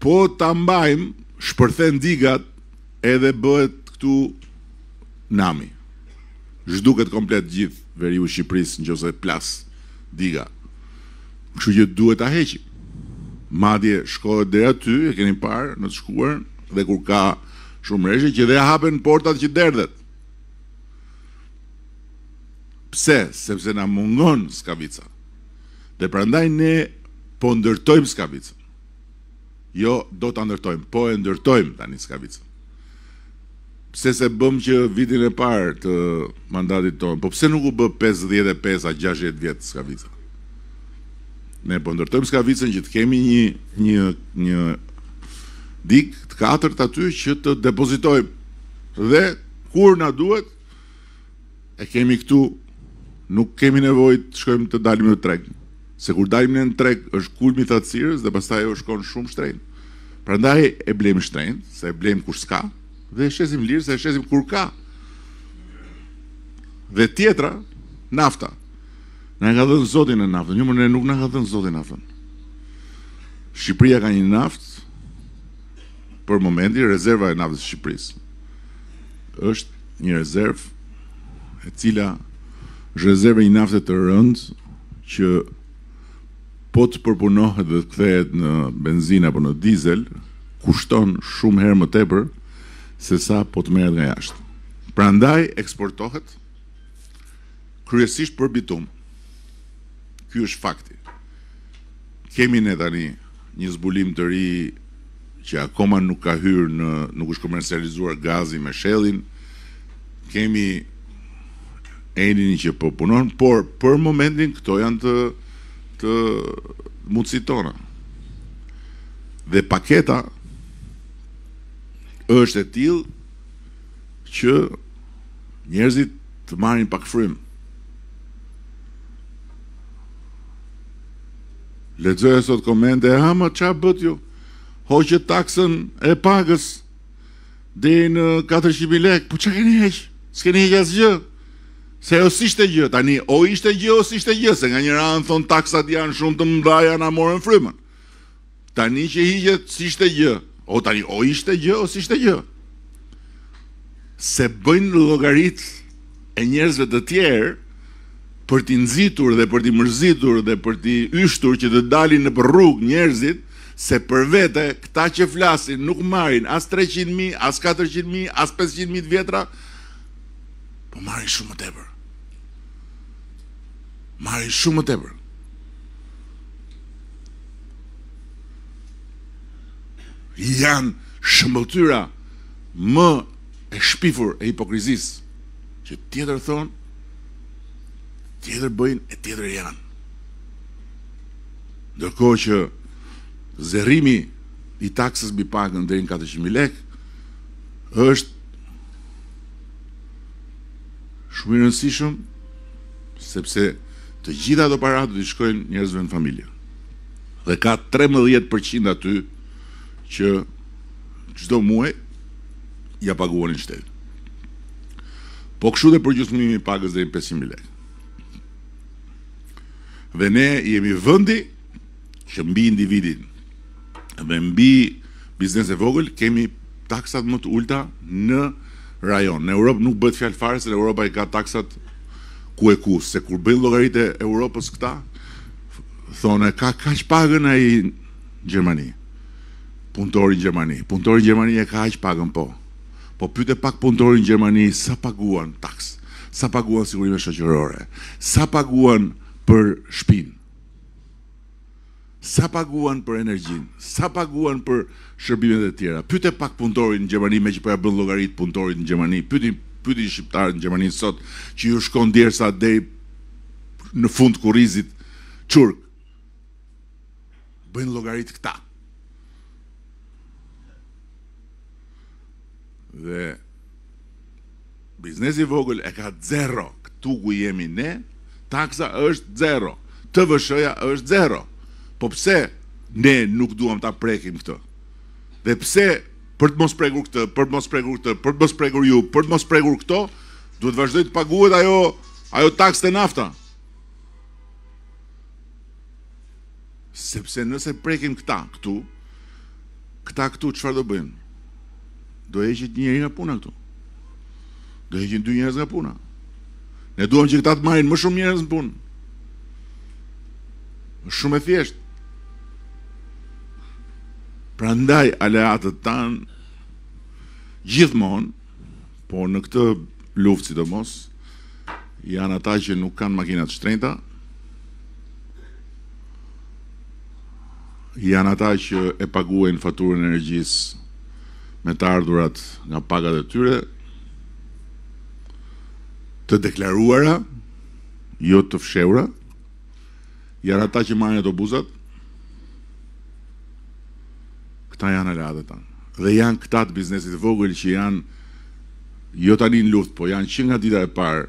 po ta mbajmë shpërthejnë digat Edhe bëhet këtu nami. Zhduket komplet gjithë veriu i Shqipërisë në qoftë se plas diga. Kështu që duhet ta heqim. Madje shkohet deri aty, e keni parë në të shkuarën dhe kur ka shumë reshje që dhe hapen portat që derdhet. Pse? Sepse na mungon Skavica. Dhe prandaj ne po ndërtojmë Skavicën. Jo do ta ndërtojmë, po e ndërtojmë tani Skavicën. Pse s'e bëmë që vitin e parë të mandatit tonë, po pse nuk u bë 55 a 60 vjet Skavica? Ne po ndërtojmë Skavicën që të kemi një një një digë të katërt aty që të depozitojmë. Dhe kur na duhet E kemi këtu, nuk kemi nevojë të shkojmë të dalim në treg. Se kur dalim ne në treg është kulmi i thatësirës dhe pastaj ajo shkon shumë shtrenjtë. Prandaj e blejmë shtrenjtë, se e blejmë kur s'ka dhe e shesim lirë se e shesim kur ka. Dhe tjetra, nafta. Na e ka dhënë Zoti ne naftën, jo more, ne nuk na ka dhënë Zoti naftën. Shqipëria ka një naftë Për momentin rezerva e naftës së Shqipërisë është një rezervë e cila është rezervë e një nafte të rëndë që po të përpunohet dhe të kthehet në benzinë apo në dizel, kushton shumë herë më tepër se sa po të merret nga jashtë. Prandaj eksportohet kryesisht për bitum. Ky është fakti. Kemi ne tani një zbulim të ri që akoma nuk ka hyrë në nuk është komercializuar gazi me Shellin. Kemi ENI-n që po punon, por për momentin këto janë të të mundësitë tona. Dhe paketa është e tillë që njerëzit të marrin pak frymë. Lexoja sot komente e ama ç'a bëtë ju? Hoqët taksën e pagës deri në 400.000 lekë. Po ç'a keni heq? S'keni heq asgjë. Se ajo s'ishte gjë, tani o ishte gjë o s'ishte gjë, se nga njëra anë thonë taksat janë shumë të mëdha, na morën frymën. Tani që hiqet s'ishte gjë. O tani o ishte gjë o s'ishte gjë. Se bëjnë llogaritë e njerëzve të tjerë për t'i nxitur dhe për t'i mërzitur dhe për t'i yshtur që të dalin nëpër rrugë njerëzit se për vete këta që flasin nuk marrin as 300.000, as 400.000, as 500.000 të vjetra, po marrin shumë më tepër. Marrin shumë më tepër. Janë shëmbëlltyra më e shpifur e hipokrizisë që tjetër thonë, tjetër bëjnë e tjetër janë. Ndërkohë që zerimi i taksës mbi pagën deri në 400.000 lek është shumë i rëndësishëm sepse të gjitha ato para do t'i shkojnë njerëzve në familje. dhe ka trembëdhjetë për qind aty që çdo muaj ia paguanin shtetit. Po kështu dhe përgjysmimi i pagës deri në 500.000 lekë. Dhe ne jemi vendi që mbi individin dhe mbi biznesin e vogël kemi taksat më të ulta në rajon. Në Europë nuk bëhet fjalë fare se Europa i ka taksat ku e ku, se kur bëjnë llogaritë e Europës këta, thonë e ka kaq pagën ai në Gjermani. Punëtori në Gjermani, punëtori në Gjermani e ka aq pagën po. Po pyte pak punëtorin në Gjermani sa paguan taksë, sa paguan sigurime shoqërore, sa paguan për shpinë. Sa paguan për energjinë, sa paguan për shërbimet e tjera. Pyte pak punëtorin në Gjermani meqë po ia bën llogaritë punëtorit në Gjermani, pyeti pyeti shqiptarët në Gjermani sot që u shkon djersa deri në fund kurrizit xhuk. Bëjnë llogaritë këta. Dhe biznesi vogël e ka zero, këtu ku jemi ne, taksa është zero, TVSH-ja është zero. Po pse ne nuk duam ta prekim këtë? Dhe pse për të mos prekur këtë, për të mos prekur këtë, për të mos prekur ju, për të mos prekur këto, Duhet të vazhdojë të paguhet ajo, ajo taksë te nafta. Sepse nëse prekim këta këtu, këta këtu çfarë do bëjnë? Do heqin një njeri nga puna këtu. Do heqin dy njerëz nga puna. Ne duam që këta të marrin më shumë njerëz në punë. Më shumë e thjeshtë. Prandaj aleatët tanë, gjithmonë, Por në këtë luftë sidomos janë ata që nuk kanë makina të shtrenjta. Janë ata që e paguajnë faturën e energjisë me të ardhurat nga pagat e tyre të deklaruara, jo të fshehura. Janë ata që marrin autobusat, këta janë aleatët tanë. Dhe janë këta të biznesit vogël që janë jo tani në luftë, po janë që nga dita e parë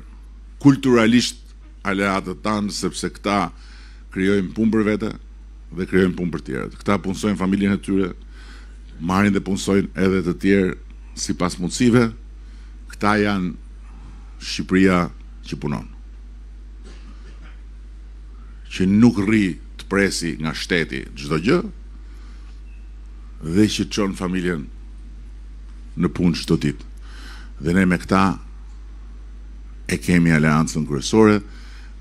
kulturalisht aleatët tanë sepse këta krijojnë punë për vete dhe krijojnë punë për tjerët. Këta punësojnë familjen e tyre, marrin dhe punësojnë edhe të tjerë sipas mundësive. Këta janë Shqipëria që punon. që nuk rri të presi nga shteti çdo gjë dhe që çon familjen në punë çdo ditë. Dhe ne me këta e kemi aleancën kryesore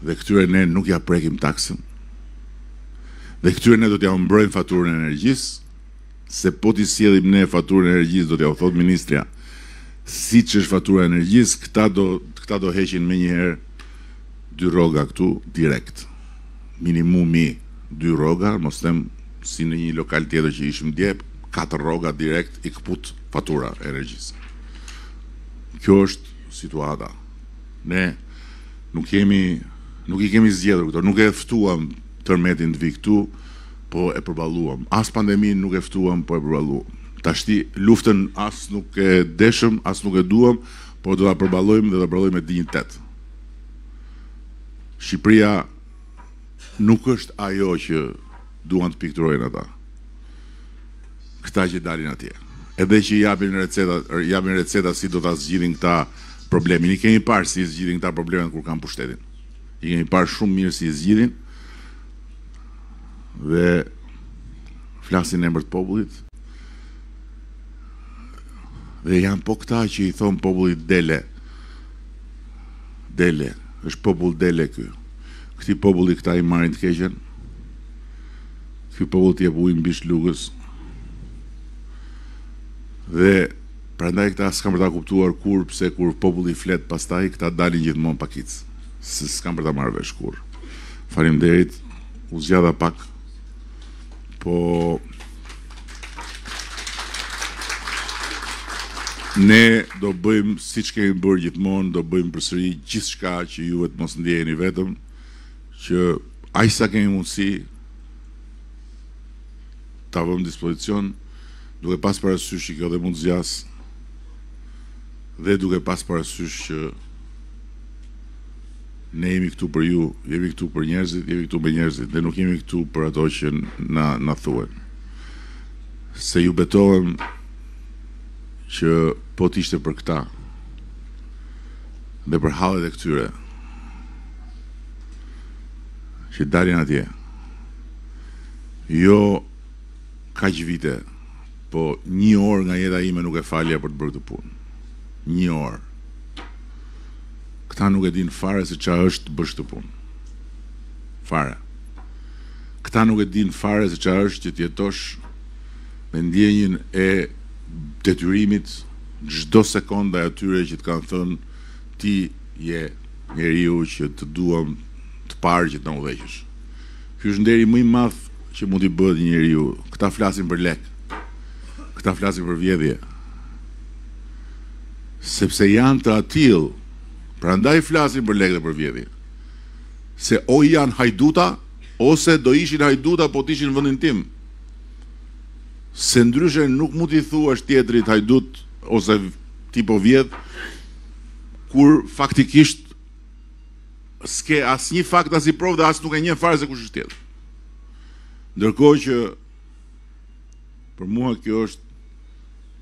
dhe këtyre ne nuk ia prekim taksën. Dhe këtyre ne do t'ia mbrojmë faturën e energjisë, se po t'i sjellim ne faturën e energjisë do t'jua thotë ministrja siç është fatura e energjisë, këta do këta do heqin menjëherë Dy rroga këtu direkt. Minimumi dy rroga, mos them si në një lokal tjetër që ishim dje, katër rroga direkt i këput fatura e energjisë. Kjo është situata. Ne nuk jemi nuk i kemi zgjedhur këto, nuk e ftuam tërmetin të vijë këtu, po e përballuam. As pandeminë nuk e ftuam, po e përballuam. Tashti luftën as nuk e deshëm, as nuk e duam, por do ta përballojmë dhe do ta përballojmë me dinjitet. Shqipëria nuk është ajo që duan të pikturojnë ata. Këta që dalin atje. Edhe që japin receta, japin receta si do ta zgjidhin këta problemin. I kemi parë si i zgjidhin këta problemet kur kanë pushtetin. I kemi parë shumë mirë si i zgjidhin. Dhe flasin emër të popullit. Dhe janë po këta që i thonë popullit dele Dele, është popull dele ky. Këtij populli këta i marrin të keqen. Ky popull të jep ujë me bisht lugës. Dhe prandaj këta s'kanë për ta kuptuar kurrë pse kur populli flet pastaj këta dalin gjithmonë pakicë. Se s'kanë për ta marrë vesh kurrë. Faleminderit. U zgjatha pak. Po ne do bëjmë siç kemi bërë gjithmonë, do bëjmë përsëri gjithçka që ju vetë mos ndjeheni vetëm që aq sa kemi mundësi ta vëmë dispozicion duke pas parasysh që kjo dhe mund të zgjas dhe duke pas parasysh që Ne jemi këtu për ju, jemi këtu për njerëzit, jemi këtu me njerëzit, ne nuk jemi këtu për ato që na na thuhen. Se ju betohem që po të ishte për këta dhe për hallet e këtyre që dalin atje jo kaq vite po një orë nga jeta ime nuk e falja për të bërë këtë punë një orë Këta nuk e dinë fare se ça është të bësh këtë punë. Fare. Këta nuk e dinë fare se ça është që të jetosh me ndjenjën e detyrimit çdo sekondë ndaj atyre që të kanë thënë ti je njeriu që të duam të parë që të na udhëheqësh. Ky është nderi më i madh që mund t'i bëhet një njeriu. Këta flasin për lek. Këta flasin për vjedhje. Sepse janë të atillë, prandaj flasin për lekë dhe për vjedhje. Se o janë hajduta, ose do ishin hajduta po të ishin në vendin tim. Se ndryshe nuk mund t'i thuash tjetrit hajdut ose ti po vjedh, kur faktikisht s'ke asnjë fakt asnjë provë dhe as nuk e njeh fare se kush është tjetri. Ndërkohë që Për mua kjo është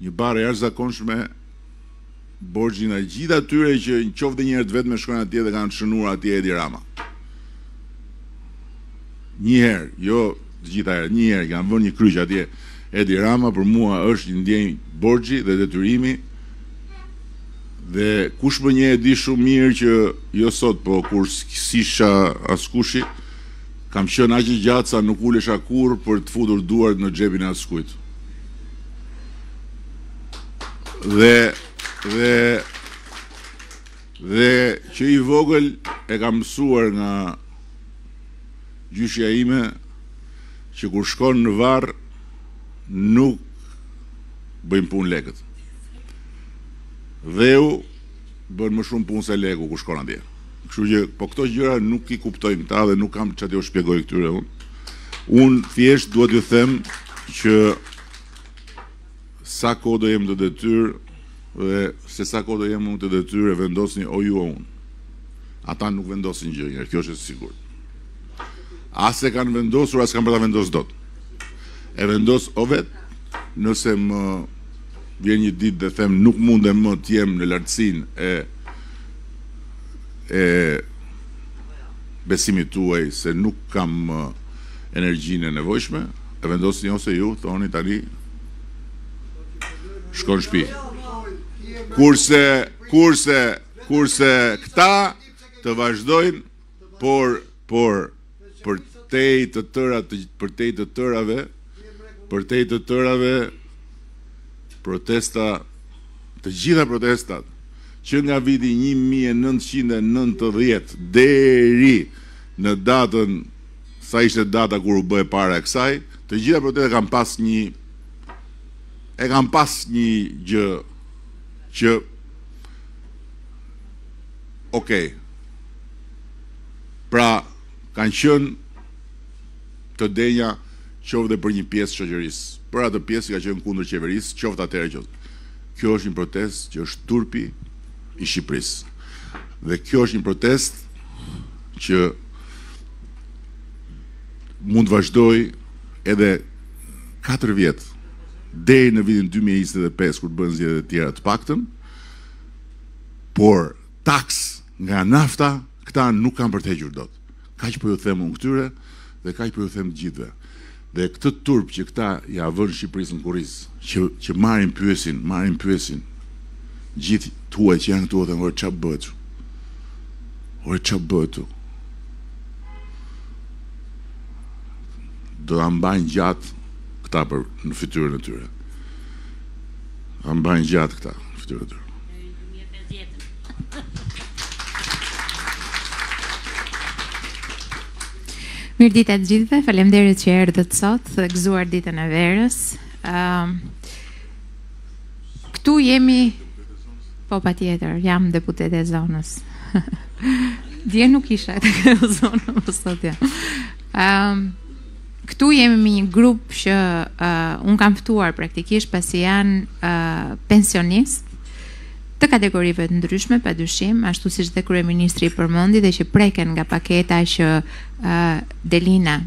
një barrë e jashtëzakonshme, borxhi ndaj gjithë atyre që qoftë edhe një herë të vetme shkojnë atje dhe kanë shënuar atje Edi Rama. Një herë, jo të gjitha herë, një herë kanë vënë një kryq atje Edi Rama për mua është një ndjenjë borxhi dhe detyrimi dhe kush më njeh e di shumë mirë që jo sot po kur s'isha askushi Kam qenë aq i gjatë sa nuk ulesha kurrë për të futur duart në xhepin e askujt. Dhe dhe dhe që i vogël e kam mësuar nga gjyshja ime që kur shkon në varr nuk bëjnë punë lekët. Dheu Bën më shumë punë se leku kur shkon atje. Kështu që po këto gjëra nuk i kuptojnë këta dhe nuk kam çfarë t'u shpjegoj këtyre unë. Unë thjesht dua t'ju them që sa kohë do jem në detyrë dhe se sa kohë do jem unë në detyrë e vendosni o ju o unë. Ata nuk vendosin gjë njëherë, kjo është e sigurt. As e kanë vendosur, as kanë për ta vendos dot. E vendos o vetë nëse më Vjen një ditë dhe them nuk mundem më të jem në lartësinë e e besimit tuaj se nuk kam energjinë e nevojshme, e vendosni ose ju thoni tani shko në shpi. Kurse kurse kurse këta të vazhdojnë Por, por, përtej të tëra, përtej të tërave, përtej të tërave, protesta, të gjitha protestat, që nga viti 1990 deri në datën sa ishte data kur u bë e para e kësaj, të gjitha protestat kanë pas një e kanë pas një gjë që okej, Pra, kanë qenë të denja qoftë dhe për një pjesë shoqërisë, për atë pjesë që ka qenë kundër qeverisë, qoftë atëherë kjo është një protestë që është turpi i Shqipërisë. Dhe kjo është një protestë që mund të vazhdojë edhe 4 vjet deri në vitin 2025 kur të bëhen zgjedhjet e tjera të paktën, por taks Nga nafta këta nuk kam për të hequr dorë. Kaq po ju them unë këtyre dhe kaq po ju them të gjithëve. Dhe këtë turp që këta ia vënë Shqipërisë në kurriz, që që marrin pyesin, marrin pyesin. Gjithë të huajt që janë këtu dhe ore ça bëhet. Ore ça bëhet këtu? Do ta mbajnë gjatë këta për në fytyrën e tyre. Ta mbajnë gjatë këta në fytyrën e tyre. Mirëdita të gjithëve, faleminderit që erdhët sot, dhe gëzuar ditën e verës. Këtu jemi, po patjetër, jam deputete e zonës. Dje nuk isha e kësaj zone, po sot jam. Këtu jemi me një grup që unë kam ftuar praktikisht, pasi janë pensionistë, të kategorive të ndryshme pa dyshim, ashtu siç dhe kryeministri i përmendi dhe që preken nga paketa që Delina,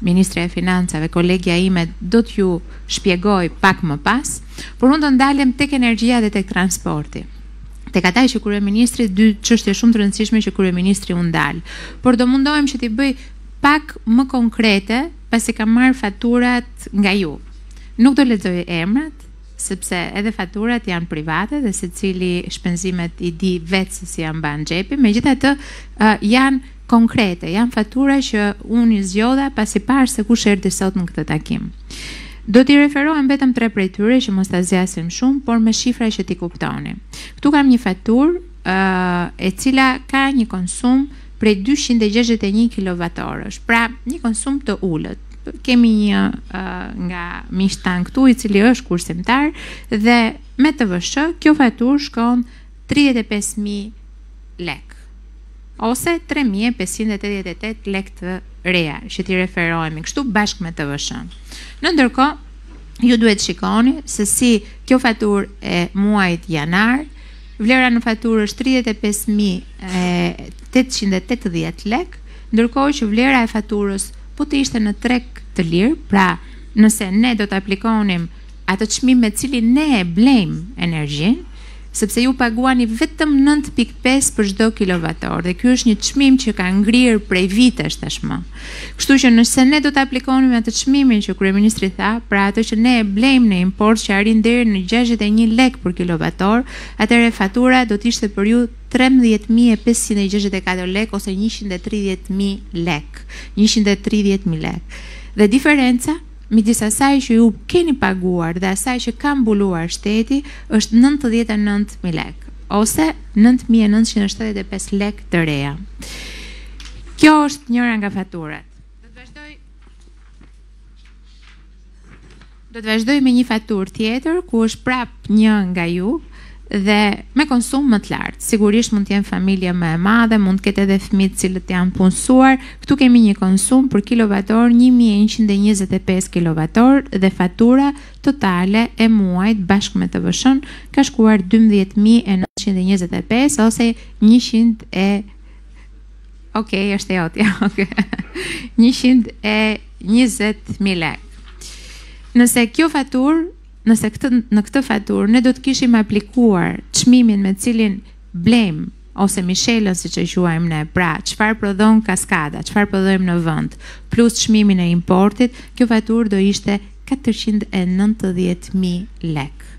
ministrja e Financave, kolegja ime do t'ju shpjegojë pak më pas, por unë do ndalem tek energjia dhe tek transporti. Tek ata që kryeministri dy çështje shumë të rëndësishme që kryeministri u ndal, por do mundohem që t'i bëj pak më konkrete pasi kam marrë faturat nga ju. Nuk do lexoj emrat, sepse edhe faturat janë private dhe secili shpenzimet i di vetë se si ia mban xhepi, megjithatë janë konkrete, janë fatura që unë i zgjodha pasi pashë se kush erdhi sot në këtë takim. Do t'i referohem vetëm tre prej tyre që mos ta zgjasim shumë, por me shifra që t'i kuptoni. Këtu kam një faturë uh, e cila ka një konsum prej 261 kWh, pra një konsum të ulët. kemi një uh, nga miqtë tanë këtu i cili është kursimtar dhe me TVSH kjo faturë shkon 35000 lek ose 3588 lek të reja që t'i referohemi kështu bashkë me TVSH. Ndërkohë, ju duhet të shikoni se si kjo faturë e muajit janar, vlera në faturë është 35.880 lek, ndërkohë që vlera e faturës Po të ishte në treg të lirë, pra nëse ne do të aplikonim atë çmim me të cilin ne e blejmë energjinë, sepse ju paguani vetëm 9.5 për çdo kilovator dhe ky është një çmim që ka ngrirë prej vitesh tashmë. Kështu që nëse ne do të aplikonim atë çmimin që kryeministri tha, pra atë që ne e blejmë në import që arrin deri në 61 lek për kilovator, atëherë fatura do të ishte për ju trembëdhjetë mijë e pesëqind e gjashtëdhjetë e katër lekë ose njëqind e tridhjetë mijë lekë, njëqind e tridhjetë mijë lekë. Dhe diferenca midis asaj që ju keni paguar dhe asaj që ka mbuluar shteti është nëntëdhjetë e nëntë mijë lekë ose nëntë mijë e nëntëqind e shtatëdhjetë e pesë lekë të reja. Kjo është njëra nga faturat. Do të vazhdoj me një faturë tjetër ku është prap një nga ju dhe me konsum më të lartë. Sigurisht mund të jenë familje më e madhe, mund të ketë edhe fëmijë të cilët janë punësuar. Këtu kemi një konsum për kilovator 1125 kilovator dhe fatura totale e muajit bashkë me TVSH-n ka shkuar 12925 ose 100 e Ok, është e jotja, ok. 120.000 lekë. Nëse kjo faturë, nëse këtë, në këtë faturë, ne do të kishim aplikuar çmimin me cilin blejmë ose mishelën siç quajmë ne, pra çfarë prodhon kaskada, çfarë prodhojmë në vend, plus çmimin e importit, kjo faturë do ishte katërqind e nëntëdhjetë mijë lekë.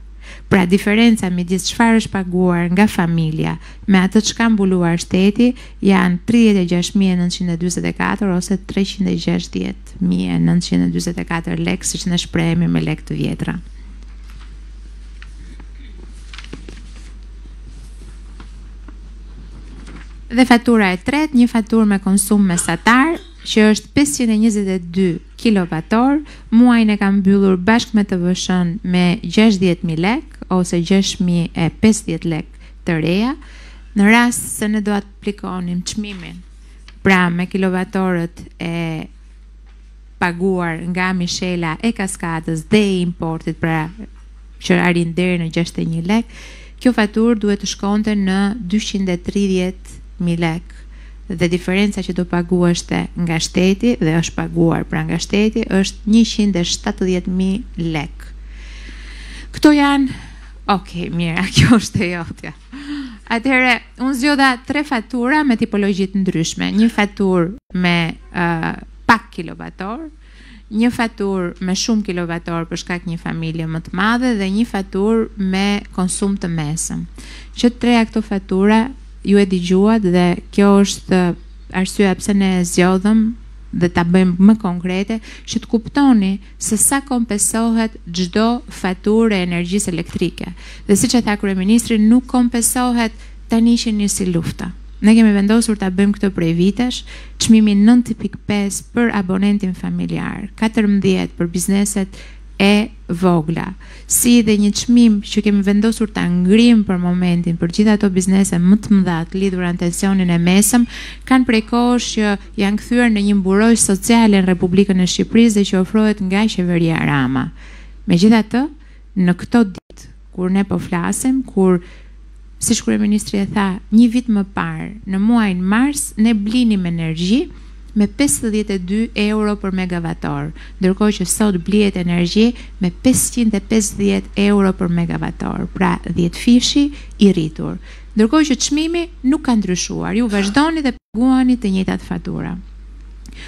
Pra diferenca midis çfarë është paguar nga familja me atë çka mbuluar shteti janë tridhjetë e gjashtë mijë e nëntëqind e dyzet e katër ose treqind e gjashtëdhjetë mijë e nëntëqind e dyzet e katër lekë siç ne shprehemi me lekë të vjetra. Dhe fatura e tretë, një faturë me konsum mesatar, që është pesëqind e njëzet e dy kilovator, muajin e kanë mbyllur bashkë me TVSH-në me gjashtëdhjetë mijë lekë ose gjashtë mijë e pesëdhjetë lekë të reja. Në rast se ne do aplikonim çmimin, pra me kilovatorët e paguar nga mishela e kaskadës dhe e importit, pra që arrin deri në gjashtëdhjetë e një lek, kjo faturë duhet të shkonte në dyqind e tridhjetë mijë lek dhe diferenca që do paguheshte nga shteti dhe është paguar pra nga shteti është njëqind e shtatëdhjetë mijë lek. Këto janë, ok, Mira, kjo është e jotja. Atëherë, unë zgjodha tre fatura me tipologji të ndryshme. Një faturë me uh, pak kilovator, një faturë me shumë kilovatorë për shkak një familje më të madhe dhe një faturë me konsum të mesëm. Që të treja këto fatura ju e dëgjuat dhe kjo është arsyeja pse ne zgjodhëm dhe ta bëjmë më konkrete që të kuptoni se sa kompensohet çdo faturë e energjisë elektrike. Dhe siç e tha kryeministri, nuk kompensohet Tani që nisi lufta. Ne kemi vendosur ta bëjmë këtë prej vitesh, çmimi nëntë pikë pesë për abonentin familjar, katërmbëdhjetë për bizneset e vogla, si dhe një çmim që kemi vendosur ta ngrijmë për momentin për gjithë ato biznese më të mëdha të lidhura në tensionin e mesëm, kanë prej kohësh që janë kthyer në një mburojë sociale në Republikën e Shqipërisë dhe që ofrohet nga qeveria Rama. Megjithatë, në këto ditë, Kur ne po flasim, kur, siç kryeministri e tha, një vit më parë, në muajin mars, ne blinim energji me pesëdhjetë e dy euro për megavator, ndërkohë që sot blihet energji me pesëqind e pesëdhjetë euro për megavator, pra dhjetëfishi i rritur. Ndërkohë që çmimi nuk ka ndryshuar, ju vazhdoni dhe paguani të njëjtat fatura.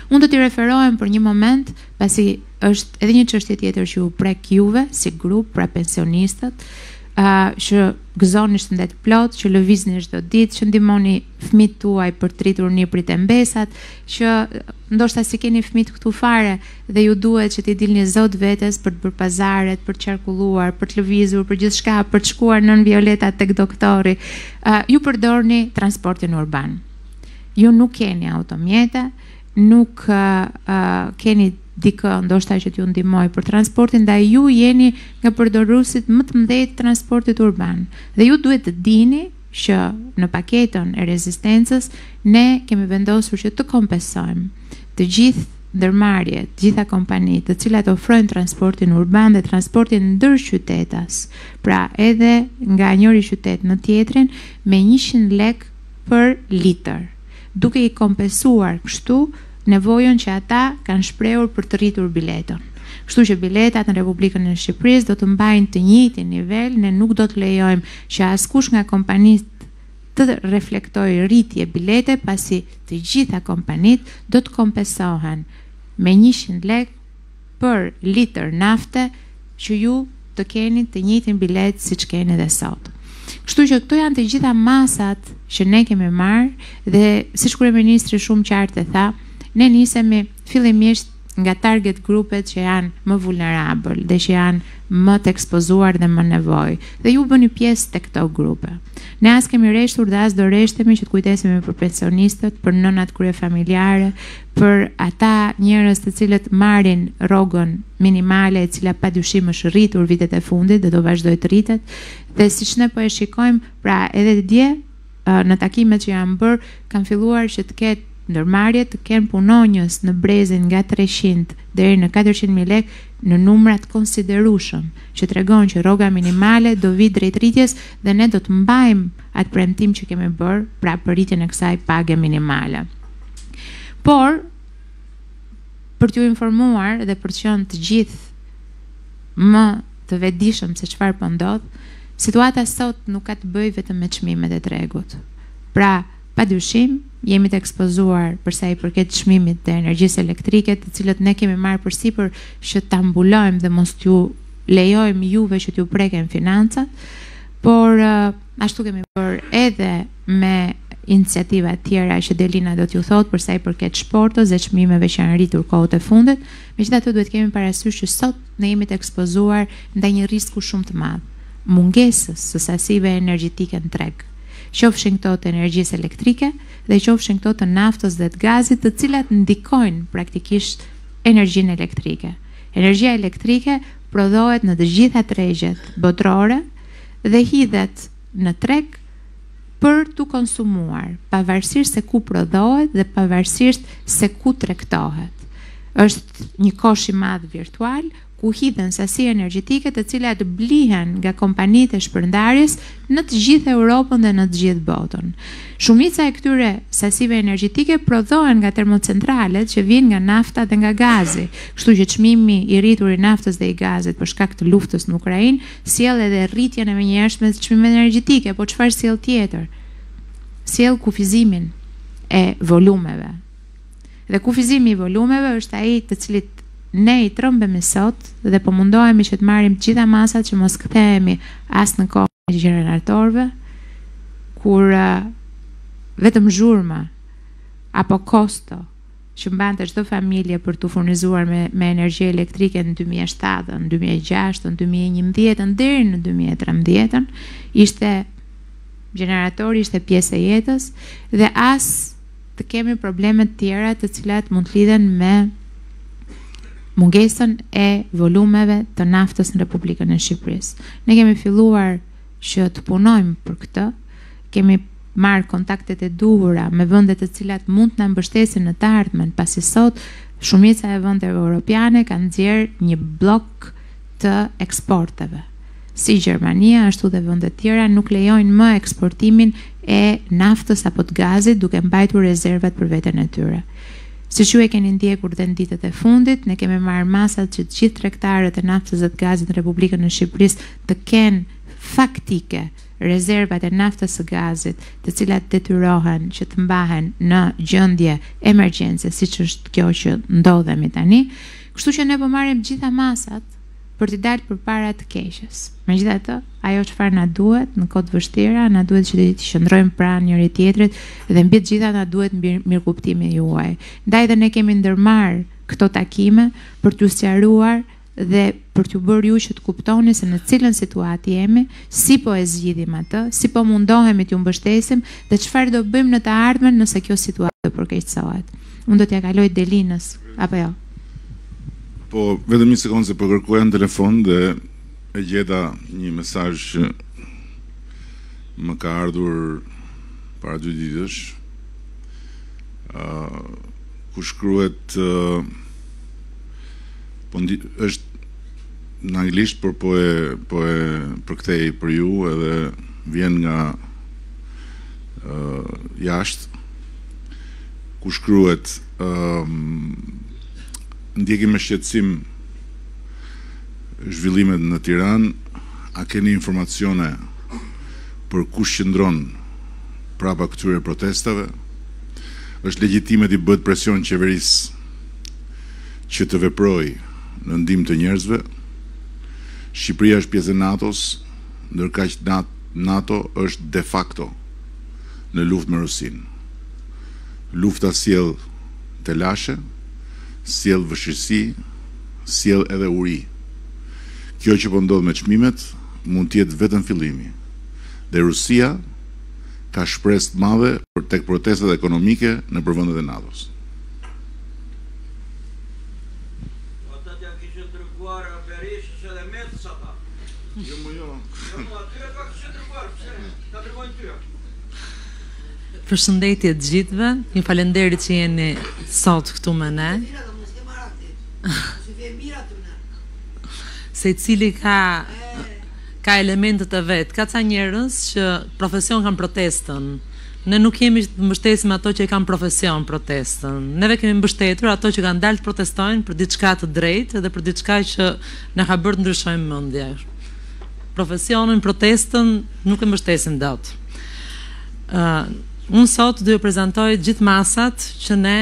Unë do t'i referohem për një moment pasi është edhe një çështje tjetër që ju prek juve si grup, pra pensionistët, uh, që gëzoni shëndet plot, që lëvizni çdo ditë, që ndihmoni fëmijët tuaj për të rritur nipërit e mbesat, që ndoshta s'i keni fëmijët këtu fare dhe ju duhet që t'i dilni zot vetes për të bërë pazaret, për të qarkulluar, për të lëvizur, për gjithçka, për të shkuar nën Violeta tek doktori, uh, ju përdorni transportin urban. Ju nuk keni automjete, nuk keni dikë ndoshta që t'ju ndihmojë për transportin, ndaj ju jeni nga përdoruesit më të mëdhenj të transportit urban. Dhe ju duhet të dini që në paketën e rezistencës ne kemi vendosur që të kompensojmë të gjithë ndërmarrjet, të gjitha kompanitë të cilat ofrojnë transportin urban dhe transportin ndërqytetas, pra edhe nga njëri qytet në tjetrin me 100 lekë për litër. duke i kompensuar kështu nevojën që ata kanë shprehur për të rritur biletën. Kështu që biletat në Republikën e Shqipërisë do të mbajnë të njëjtin nivel, ne nuk do të lejojmë që askush nga kompanitë të reflektojë rritje bilete, pasi të gjitha kompanitë do të kompensohen me njëqind lekë për litër nafte që ju të keni të njëjtin biletë siç keni dhe sot. Kështu që këto janë të gjitha masat që ne kemi marrë dhe siç kryeministri shumë qartë e tha, ne nisemi fillimisht nga target grupet që janë më vulnerabël dhe që janë më të ekspozuar dhe më nevojë dhe ju bëni pjesë te këto grupe. Ne as kemi reshtur dhe as do reshtemi që të kujdesemi për pensionistët, për nënat kryefamiljare, për ata njerëz të cilët marrin rrogën minimale e cila padyshim është rritur vitet e fundit dhe do vazhdojë të rritet dhe siç ne po e shikojmë pra edhe dje në takimet që janë bërë kanë filluar që të ketë ndërmarrje të kenë punonjës në brezin nga 300 deri në 400.000 lek në numra të konsiderueshëm që tregon që rroga minimale do vi drejt rritjes dhe ne do të mbajmë atë premtim që kemi bërë pra për rritjen e kësaj page minimale. Por për t'ju informuar dhe për të qenë të gjithë më të vedijshëm se çfarë po ndodh, situata sot nuk ka të bëjë vetëm me çmimet e tregut. Pra, pa dyshim, jemi të ekspozuar përsa i përket çmimit dhe energjisë elektrike, të cilat ne kemi marrë përsipër që ta mbulojmë dhe mos t'ju lejojmë juve që t'ju preken financat, por Ashtu kemi bërë edhe me iniciativa tjera që Delina do t'ju thotë për sa i përket shportës dhe çmimeve që janë rritur kohët e fundit. Megjithatë duhet të kemi parasysh që sot ne jemi të ekspozuar ndaj një risku shumë të madh, mungesës së sasive energjetike në treg. Qofshin këto të energjisë elektrike dhe qofshin këto të naftës dhe të gazit, të cilat ndikojnë praktikisht energjinë elektrike. Energjia elektrike prodhohet në të gjitha tregjet botërore, dhe hidhet në treg për t'u konsumuar, pavarësisht se ku prodhohet dhe pavarësisht se ku tregtohet. Është një kosh i madh virtual ku hidhen sasi energjetike të cilat blihen nga kompanitë e shpërndarjes në të gjithë Europën dhe në të gjithë botën. Shumica e këtyre sasive energjetike prodhohen nga termocentralet që vijnë nga nafta dhe nga gazi, kështu që çmimi i rritur i naftës dhe i gazit për shkak të luftës në Ukrainë Sjell edhe rritjen e menjëhershme të çmimeve energjetike, po çfarë sjell tjetër? Sjell kufizimin e volumeve. Dhe kufizimi i volumeve është ai të cilit ne i trembemi sot dhe po mundohemi që të marrim të gjitha masat që mos kthehemi as në kohën e gjeneratorëve kur vetëm zhurma apo kosto që mbante çdo familje për t'u furnizuar me me energji elektrike në dy mijë e shtatën, në dy mijë e gjashtën, në dy mijë e njëmbëdhjetën, deri në dy mijë e trembëdhjetën, ishte gjeneratori ishte pjesë e jetës dhe as të kemi probleme të tjera të cilat mund të lidhen me mungesën e volumeve të naftës në Republikën e Shqipërisë. Ne kemi filluar që të punojmë për këtë, kemi marrë kontaktet e duhura me vende të cilat mund të na mbështesin në të ardhmen, pasi sot shumica e vendeve europiane kanë nxjerrë një bllok të eksporteve. Si Gjermania, ashtu dhe vende të tjera nuk lejojnë më eksportimin e naftës apo të gazit duke mbajtur rezervat për veten e tyre. Siç ju e keni ndjekur dhe në ditët e fundit, ne kemi marrë masat që të gjithë tregtarët e naftës dhe të gazit në Republikën e Shqipërisë të kenë faktike rezervat e naftës e gazit, të cilat detyrohen që të mbahen në gjendje emergjence, siç është kjo që ndodhemi tani, kështu që ne po marrim gjitha masat për t'i dalë përpara të keqes. Megjithatë, ajo çfarë na duhet në kohë të vështira, na duhet që të qëndrojmë pranë njëri tjetrit dhe mbi të gjitha na duhet mirëkuptimi juaj. Ndaj dhe ne kemi ndërmarrë këto takime për të sqaruar dhe për t'ju bërë ju që të kuptoni se në cilën situatë jemi, si po e zgjidhim atë, si po mundohemi t'ju mbështesim dhe çfarë do bëjmë në të ardhmen nëse kjo situatë do përkeqësohet. Unë do t'ja kaloj Delinës, apo jo? Po, vetëm një sekondë se po kërkoja në telefon dhe e gjeta një mesazh që më ka ardhur para dy ditësh, uh, ku shkruhet... Uh, Po ndi, është në anglisht, por po e po e përkthej për ju edhe vjen nga ë uh, jashtë ku shkruhet ë um, ndjekim me shqetësim zhvillimet në Tiranë, a keni informacione për kush qëndron prapa këtyre protestave? Është legjitime t'i bëhet presion qeverisë që të veprojë në ndihmë të njerëzve. Shqipëria është pjesë e NATO-s, ndërkaq NATO është de facto në luftë me Rusinë. Lufta sjell telashe, sjell vështirësi, sjell edhe uri. Kjo që po ndodh me çmimet mund të jetë vetëm fillimi dhe Rusia ka shpresë të madhe për tek protestat ekonomike nëpër vendet e NATO-s. Ata t'ja kishin dërguar Berishës edhe Metës ata. Jo më jo. Jo më atyre t'ua kishin dërguar, pse ta dërgojnë tyja. Përshëndetje të gjithëve, një falënderim që jeni sot këtu me ne. Secili ka ka elementet e vet, ka ca njerëz që profesion kanë protestën. Ne nuk jemi të mbështesim ato që e kanë profesion protestën. Neve kemi mbështetur ato që kanë dalë të protestojnë për diçka të drejtë dhe për diçka që na ka bërë të ndryshojmë mendje. Profesionin protestën nuk e mbështesim dot. Ë, unë sot do ju prezantoj gjithë masat që ne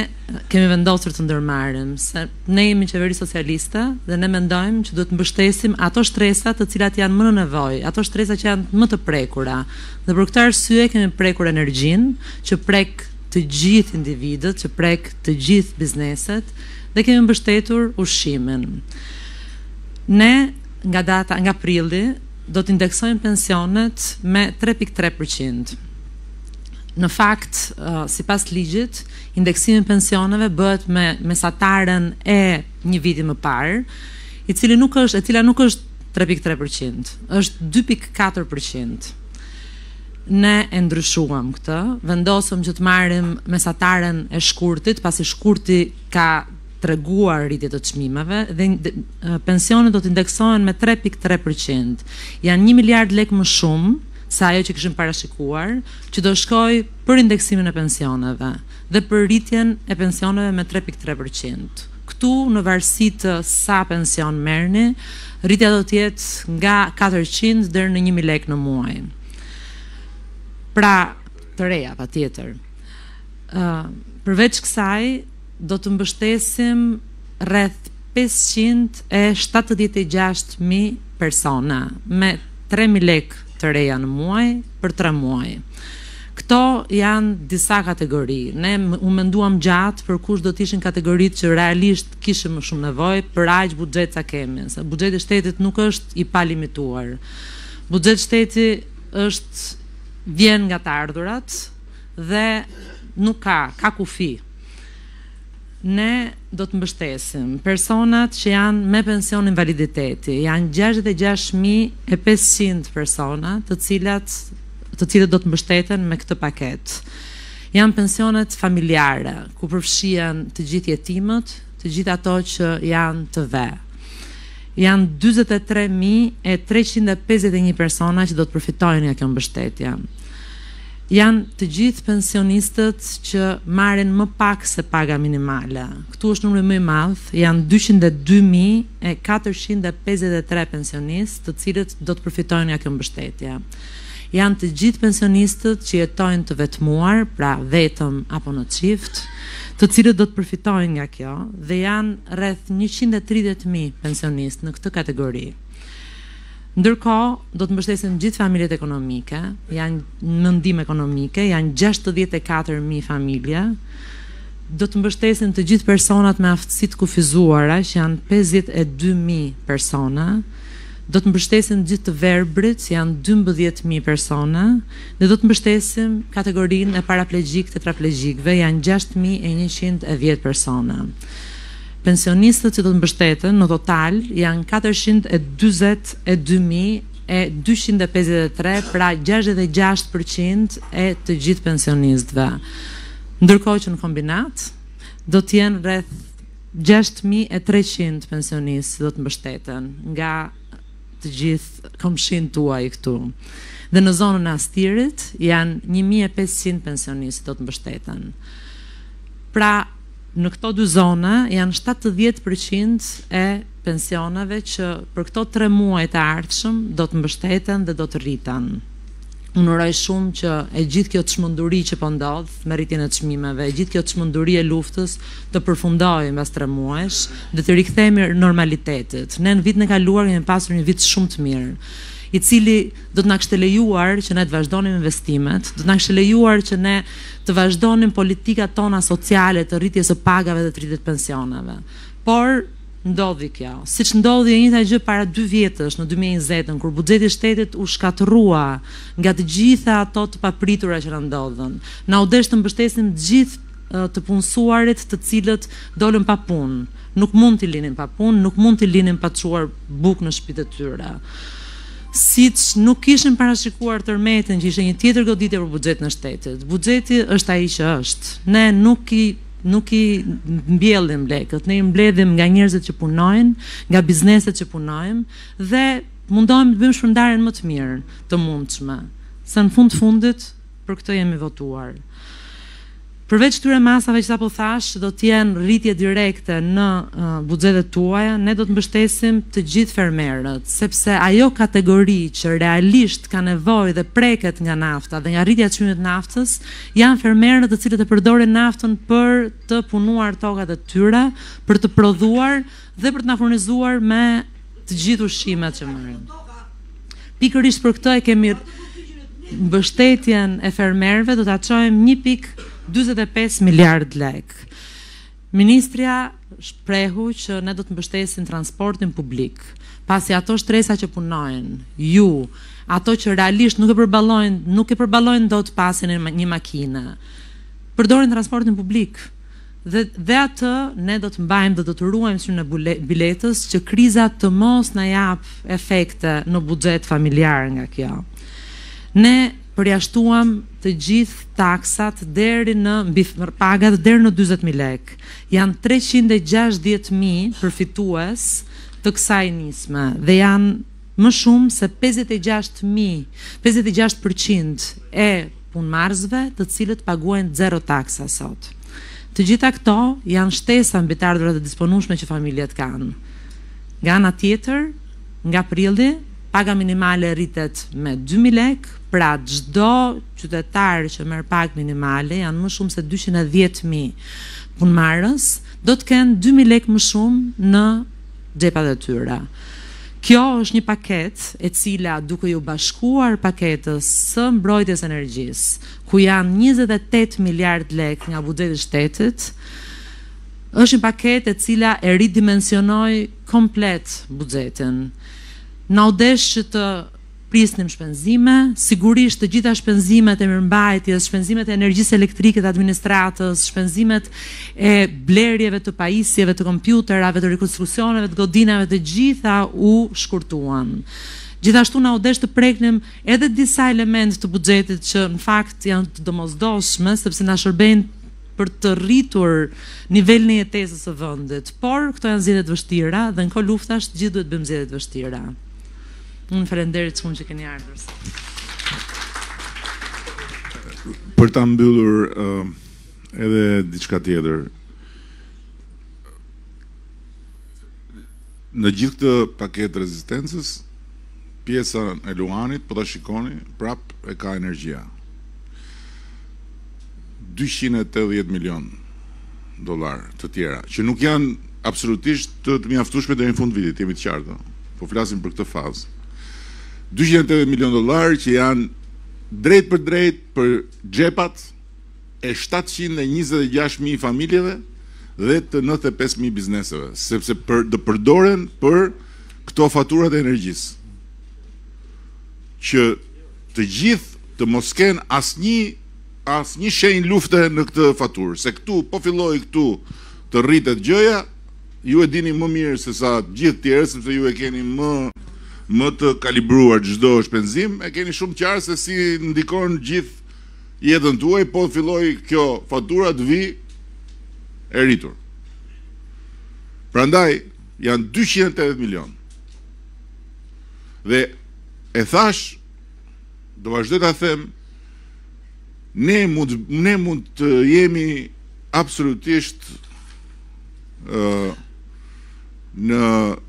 kemi vendosur të ndërmarrim, se ne jemi qeveri socialiste dhe ne mendojmë që duhet të mbështesim ato shtresa të cilat janë më në nevojë, ato shtresa që janë më të prekura, Dhe për këtë arsye kemi prekur energjinë, që prek të gjithë individët, që prek të gjithë bizneset dhe kemi mbështetur ushqimin. Ne nga data, nga prilli, do të indeksojmë pensionet me tre pikë tre për qind. Në fakt, sipas ligjit, indeksimi i pensioneve bëhet me mesataren e një viti më parë, i cili nuk është, e cila nuk është Tre pikë tre përqind. Është dy pikë katër përqind. Ne e ndryshuam këtë, vendosëm që të marrim mesataren e shkurtit, pasi shkurti ka treguar rritje të çmimeve dhe pensionet do të indeksohen me tre pikë tre përqind. Janë një miliard lekë më shumë se ajo që kishim parashikuar, që do shkojë për indeksimin e pensioneve dhe për rritjen e pensioneve me tre pikë tre përqind. Këtu në varësi të sa pension merrni, rritja do të jetë nga katërqind deri në një mijë lekë në muaj. Pra, të reja patjetër. Ë, përveç kësaj, do të mbështesim rreth pesëqind e shtatëdhjetë e gjashtë mijë persona me tre mijë lekë të reja në muaj për tre muaj. Këto janë disa kategori. Ne u menduam gjatë për kush do të ishin kategoritë që realisht kishim më shumë nevojë për aq buxhet sa kemi, se buxheti i shtetit nuk është i palimituar. Buxheti i shtetit është vjen nga të ardhurat dhe nuk ka, ka kufi. Ne do të mbështesim personat që janë me pension invaliditeti. Janë gjashtëdhjetë e gjashtë mijë e pesëqind persona, të cilat të cilët do të mbështeten me këtë paketë. Janë pensionet familjare, ku përfshihen të gjithë jetimët, të gjithë ato që janë të ve. Janë 43351 persona që do të përfitojnë nga kjo mbështetje. Janë të gjithë pensionistët që marrin më pak se paga minimale. Këtu është numri më i madh, janë dyqind e dy mijë e katërqind e pesëdhjetë e tre pensionistë të cilët do të përfitojnë nga kjo mbështetje. Janë të gjithë pensionistët që jetojnë të vetmuar, pra vetëm apo në çift, të cilët do të përfitojnë nga kjo dhe janë rreth njëqind e tridhjetë mijë pensionistë në këtë kategori. Ndërkohë, do të mbështesim gjithë familjet ekonomike, janë në ndihmë ekonomike, janë gjashtëdhjetë e katër mijë familje, do të mbështesim të gjithë personat me aftësi të kufizuara, që janë pesëdhjetë e dy mijë persona, do të mbështesim të gjithë të verbërit, që janë dymbëdhjetë mijë persona, dhe do të mbështesim kategorinë e paraplegjikë-tetraplegjikëve, janë gjashtë mijë e njëqind e dhjetë persona. Pensionistët që do të mbështeten në total janë katërqind e dyzet e dy mijë e dyqind e pesëdhjetë e tre, pra gjashtëdhjetë e gjashtë për qind e të gjithë pensionistëve. Ndërkohë që në Kombinat do të jenë rreth gjashtë mijë e treqind pensionistë që do të mbështeten nga të gjithë komshinjtë tuaj këtu. Dhe në zonën e Astirit janë një mijë e pesëqind pensionistë që do të mbështeten. Pra, Në këto dy zona janë shtatëdhjetë për qind e pensioneve që për këto tre muaj të ardhshëm do të mbështeten dhe do të rriten. Unë uroj shumë që e gjithë kjo çmenduri që po ndodh me rritjen e çmimeve, e gjithë kjo çmenduri e luftës të përfundojë mbas tre muajsh dhe të rikthehemi normalitetit. Ne në vitin e kaluar kemi pasur një vit shumë të mirë, i cili do të na kishte lejuar që ne të vazhdonim investimet, do të na kishte lejuar që ne të vazhdonim politikat tona sociale të rritjes së pagave dhe të rritjes të pensioneve. Por ndodhi kjo. Siç ndodhi e njëjta gjë para 2 vjetësh në 2020-ën kur buxheti i shtetit u shkatërrua nga të gjitha ato të papritura që na ndodhën. Na u desh të mbështesim të gjithë të punësuarit të cilët dolën pa punë. Nuk mund t'i linim pa punë, nuk mund t'i linim pa çuar bukë në shtëpitë e tyre. siç nuk kishim parashikuar tërmetin që ishte një tjetër goditje për buxhetin e shtetit. Buxheti është ai që është. Ne nuk i nuk i mbjellim lekët, ne i mbledhim nga njerëzit që punojnë, nga bizneset që punojnë dhe mundohemi të bëjmë shpërndarjen më të mirë të mundshme. Se në fund fundit Për këtë jemi votuar. Përveç këtyre masave që sapo thashë, do të jenë rritje direkte në buxhetet tuaja, ne do të mbështesim të gjithë fermerët, sepse ajo kategori që realisht ka nevojë dhe preket nga nafta dhe nga rritja e çmimit të naftës, janë fermerët të cilët e përdorin naftën për të punuar tokat e tyre, për të prodhuar, dhe për të na furnizuar me të gjithë ushqimet që marrim. Pikërisht për këtë e kemi mbështetjen e fermerëve do ta çojmë 1.45 miliard lekë. Ministrja u shpreh që ne do të mbështesim transportin publik, pasi ato shtresa që punojnë, ju, ato që realisht nuk e përballojnë, nuk e përballojnë dot pasjen e një makine. Përdorin transportin publik. Dhe dhe atë ne do të mbajmë dhe do të ruajmë syrin e biletës që kriza të mos na japë efekte në buxhet familjar nga kjo. Ne përjashtuam të gjithë taksat deri në mbi pagat deri në dyzet mijë lekë. Janë treqind e gjashtëdhjetë mijë përfitues të kësaj nisme dhe janë më shumë se pesëdhjetë e gjashtë mijë, pesëdhjetë e gjashtë për qind e punëmarrësve të cilët paguajnë zero taksa sot. Të gjitha këto janë shtesa mbi të ardhurat e disponueshme që familjet kanë. Nga ana tjetër, nga prilli, paga minimale rritet me dy mijë lekë, pra çdo qytetar që merr pagë minimale, janë më shumë se dyqind e dhjetë mijë punëmarrës, do të kenë dy mijë lekë më shumë në xhepat e tyre. Kjo është një paketë e cila duke iu bashkuar paketës së mbrojtjes së energjisë, ku janë njëzet e tetë miliardë lekë nga buxheti i shtetit, është një paketë e cila e ridimensionoi komplet buxhetin. Na u desh që të prisnim shpenzime, sigurisht të gjitha shpenzimet e mirëmbajtjes, shpenzimet e energjisë elektrike të administratës, shpenzimet e blerjeve të pajisjeve të kompjuterave, të rekonstruksioneve të godinave, të gjitha u shkurtuan. Gjithashtu na u desh të preknim edhe disa elementë të buxhetit që në fakt janë të domosdoshme sepse na shërbejnë për të rritur nivelin e jetesës së vendit, por këto janë zgjedhje të vështira dhe në kohë luftash të gjithë duhet të bëjmë zgjedhje të vështira. Faleminderit shumë që keni ardhur. Për ta mbyllur uh, edhe diçka tjetër. Në gjithë këtë paketë të rezistencës, pjesën e luanit, po ta shikoni, prap e ka energjia. dyqind e tetëdhjetë milionë dollarë të tjera, që nuk janë absolutisht të të mjaftueshme deri në fund të vitit, të jemi të qartë, ëh. Po flasim për këtë fazë. Dyqind e tetëdhjetë milionë dollarë që janë drejtpërdrejt për xhepat e shtatëqind e njëzet e gjashtë mijë familjeve dhe të nëntëdhjetë e pesë mijë bizneseve, sepse do përdoren për këto faturat e energjisë. Që të gjithë të mos kenë asnjë Asnjë shenjë lufte në këtë faturë, se këtu po filloi këtu të rritet gjëja, ju e dini më mirë se sa të gjithë tjerët sepse ju e keni më më të kalibruar çdo shpenzim, e keni shumë qartë se si ndikon gjithë jetën tuaj, po filloi kjo fatura të vijë e rritur. Prandaj janë 280 milionë. Dhe e thash, do vazhdoj ta them, Ne mund ne mund të jemi absolutisht ë në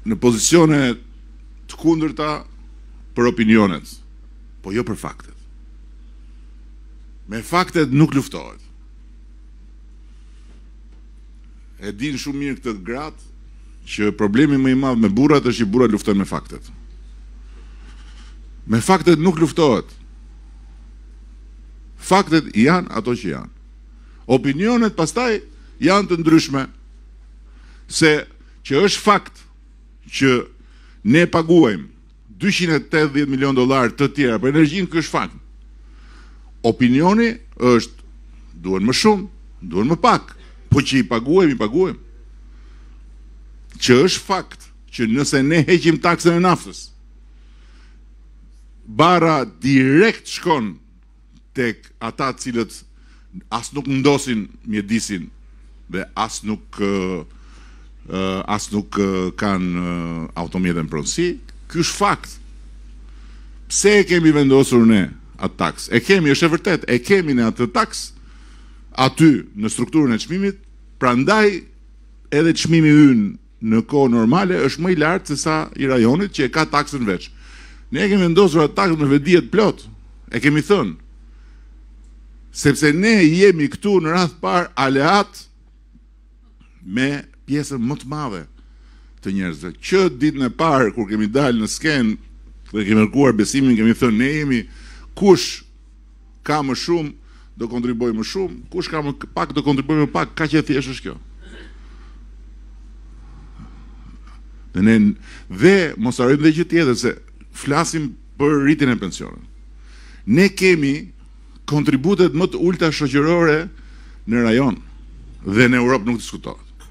në pozicione të kundërta për opinionet, po jo për faktet. Me faktet nuk luftohet. E din shumë mirë këtë gratë që problemi më i madh me burrat është që burrat luftojnë me faktet. Me faktet nuk luftohet. Faktet janë ato që janë. Opinionet pastaj janë të ndryshme se që është fakt që ne paguajmë 280 milion dolar të tjera për energjinë, ky është fakt. Opinioni është duhen më shumë, duhen më pak, po që i paguajmë, i paguajmë. Që është fakt që nëse ne heqim taksën e naftës, Barra direkt shkon tek ata të cilët as nuk ndotin mjedisin dhe as nuk as nuk kanë automjete në pronësi. Ky është fakt. Pse e kemi vendosur ne atë taksë? E kemi, është e vërtetë, e kemi ne atë taksë aty në strukturën e çmimit, prandaj edhe çmimi ynë në kohë normale është më i lartë se sa i rajonit që e ka taksën veç. Ne e kemi vendosur atë taksë me vetëdije të plotë, e kemi thënë, sepse ne jemi këtu në radhë të parë aleatë me pjesën më të madhe të njerëzve. Që ditën e parë, kur kemi dalë në skenë, dhe kemi kërkuar besimin, kemi thënë, ne jemi kush ka më shumë, do kontribuojë më shumë, kush ka më pak, do kontribuojë më pak, kaq e thjeshtë është kjo. Dhe ne, dhe mos harrojmë dhe një gjë tjetër, se flasim për rritjen e pensioneve. Ne kemi kontributet më të ulëta shoqërore në rajon dhe në Europë nuk diskutohet.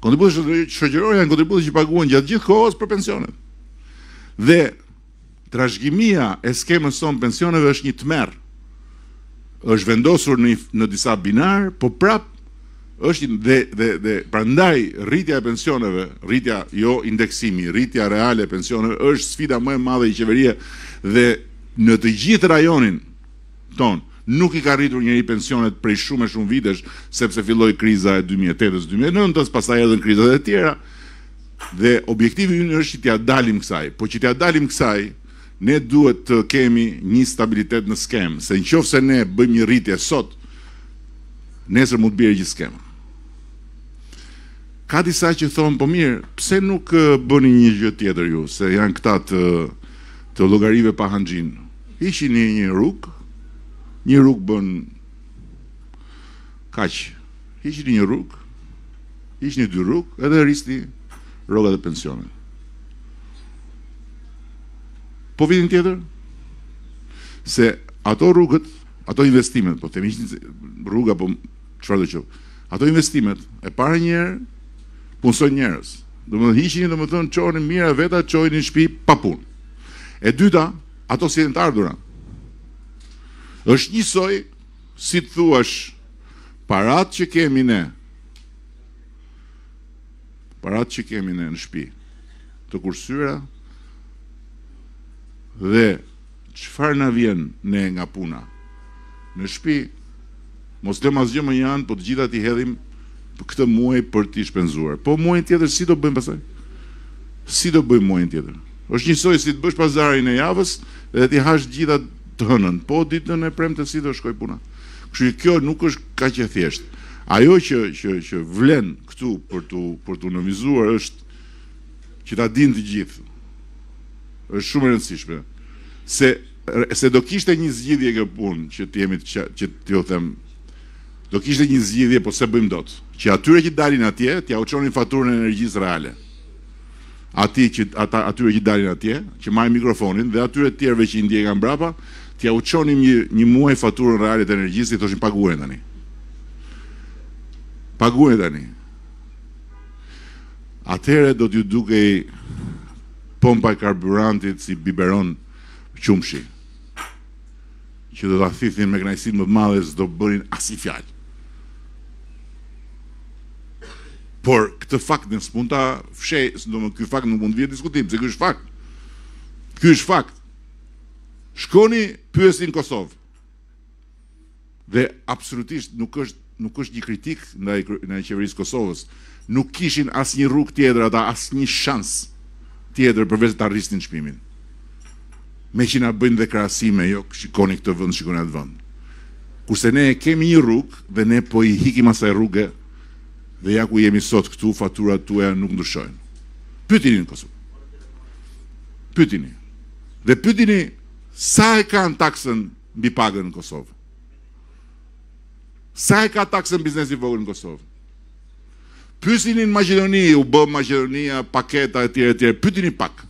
Kontributet shoqërore janë kontributet që paguhen gjatë gjithë kohës për pensionet. Dhe Trashëgimia e skemës sonë të pensioneve është një tmerr. Është vendosur në në disa binarë, po prapë është dhe dhe dhe prandaj rritja e pensioneve, rritja jo indeksimi, rritja reale e pensioneve është sfida më e madhe e qeverive dhe në të gjithë rajonin tonë nuk i ka rritur njeri pensionet prej shumë e shumë vitesh, sepse filloi kriza e 2008-2009-ës, pastaj erdhën krizat e tjera. Dhe objektivi ynë është që t'ia dalim kësaj. Po që t'ia dalim kësaj, ne duhet të kemi një stabilitet në skemë, se në qoftë se ne bëjmë një rritje sot, nesër mund të bjerë gjithë skema. Ka disa që thonë, po mirë, pse nuk bëni një gjë tjetër ju, se janë këta të llogarive pa hanxhin. Hiqni një rrugë, një rrugë bën kaq Hiqni një rrugë, hiqni dy rrugë, edhe rrisni rroga dhe pensione. Po vitin tjetër, se ato rrugët, ato investimet, po themi rruga, po çfarë do të thotë? Ato investimet e para një herë punësojnë njerëz. Do hiqni, domethënë çoni mijëra veta, çojini në shtëpi pa punë. E dyta, ato sjellin të ardhura. Është njësoj si të thuash Paratë që kemi ne, paratë që kemi ne në shpi, të kursyra, dhe çfarë na vjen ne nga puna në shpi, mos të lëmë asgjë mënjanë, po të gjitha t'i hedhim këtë muaj për t'i shpenzuar. Po muajin tjetër, si do bëjmë pastaj? Si do bëjmë muajin tjetër? është njësoj si të bësh pazarin e javës dhe t'i hash të gjitha të hënën. Po ditën e premte si do shkojë puna? Kështu që kjo nuk është kaq e thjeshtë. Ajo që që që vlen këtu për t'u për t'u nënvizuar është që ta dinë të gjithë. Është shumë e rëndësishme se se do kishte një zgjidhje kjo punë që të jemi që që t'ju them do kishte një zgjidhje po s'e bëjmë dot që atyre që dalin atje t'ua çonim faturën e energjisë reale. atij që ata atyre që dalin atje, që marrin mikrofonin dhe atyre të tjerëve që i ndjekin nga mbrapa, t'ua çonim një muaj faturën reale të energjisë, t'i thoshim paguajeni tani. Paguajeni tani. Atëherë do t'u dukej pompa e karburantit si biberon qumështi. Që do ta thithnin me kënaqësinë më të madhe s'do bënin asnjë fjalë. Por këtë fakt ne s'mund ta fshehim, domethënë ky fakt nuk mund të vihet në diskutim, se ky është fakt. Ky është fakt. Shkoni pyesni në Kosovë. Dhe absolutisht nuk është Nuk është një kritikë ndaj ndaj qeverisë së Kosovës. Nuk kishin asnjë rrugë tjetër ata, asnjë shans tjetër përveç ta rrisnin çmimin. Meqë na bëjnë dhe krahasime, jo shikoni këtë vend, shikoni atë vend. Kurse ne e kemi një rrugë dhe ne po i ikim asaj rruge dhe ja ku jemi sot këtu, faturat tuaja nuk ndryshojnë. Pytini në Kosovë. Pytini. Dhe pytini sa e kanë taksën mbi pagën në Kosovë. Sa e ka taksën biznesi i vogël në Kosovë? Pysni në Maqedoni, u bë Maqedonia, paketa etj etj. Pyetini pak.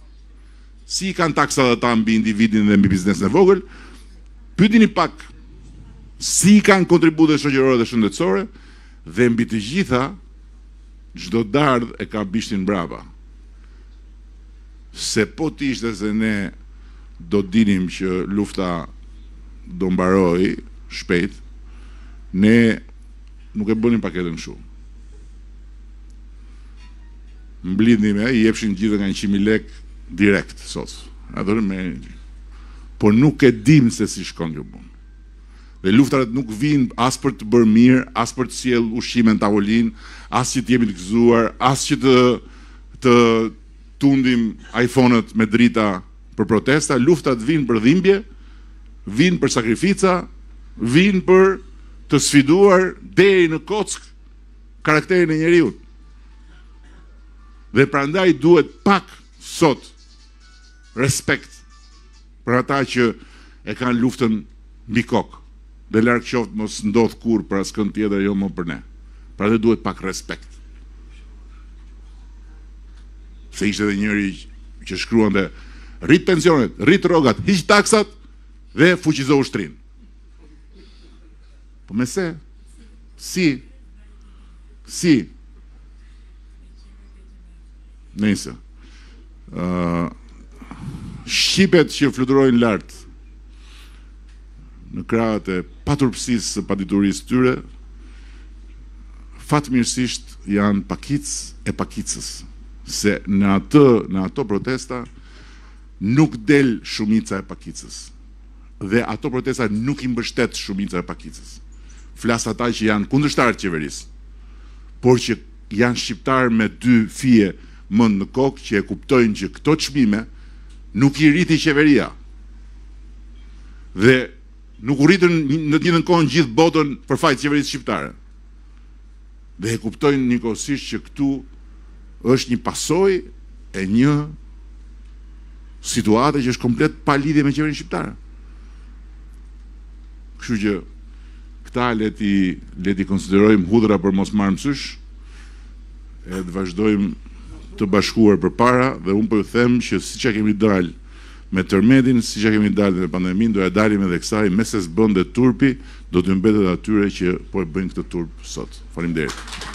Si i kanë taksat ata mbi individin dhe mbi biznesin e vogël? Pyetini pak si i kanë kontributet shoqërore dhe shëndetësore dhe mbi të gjitha çdo dardh e ka bishtin prapa. Se po të ishte se ne do dinim që lufta do mbaroi shpejt, ne nuk e bënim paketën shumë. Mblidhnim e i jepshim gjithë nga njëqind mijë lekë direkt sot. Atë merrin. Por nuk e dimë se si shkon kjo punë. Dhe luftat nuk vijnë as për të bërë mirë, as për të sjellë ushqime në tavolinë, as që të jemi të gëzuar, as që të të Tundim iPhone-ët me drita për protesta, luftat vijnë për dhimbje, vijnë për sakrifica, vijnë për të sfiduar deri në kockë karakterin e njeriut. Dhe prandaj duhet pak sot respekt Për ata që e kanë luftën mbi kokë dhe larg qoftë mos ndodhtë kurrë për askënd tjetër jo më për ne. Prandaj duhet pak respekt. Se ishte edhe njëri që shkruante rrit pensionet, rrit rrogat, hiq taksat dhe fuqizo ushtrinë. Po me se? Si? Si? Nëjse. Uh, shqipet që fluturojnë lart në krahët e paturpësisë së paditurisë së tyre, fatmirësisht janë pakicë e pakicës, se në atë, në ato protesta, nuk del shumica e pakicës. dhe ato protesta nuk i mbështet shumica e pakicës. Flas ata që janë kundërshtarë të qeverisë, por që janë shqiptarë me dy fije mend në kokë që e kuptojnë që këto çmime nuk i rriti qeveria. Dhe nuk u rritën në të njëjtën kohë në gjithë botën për faj të qeverisë shqiptare. dhe e kuptojnë njëkohësisht që këtu është një pasojë e një situate që është komplet pa lidhje me qeverinë shqiptare. Kështu që këta le t'i le t'i konsiderojmë hudhra për mos marrë mësysh e të vazhdojmë të bashkuar përpara dhe unë po ju them që siç ia kemi dalë Me tërmetin siç e kemi dalë dhe me pandeminë do ja dalim edhe kësaj me se s'bën, turpi do t'ju mbetet atyre që po e bëjnë këtë turp sot. Faleminderit.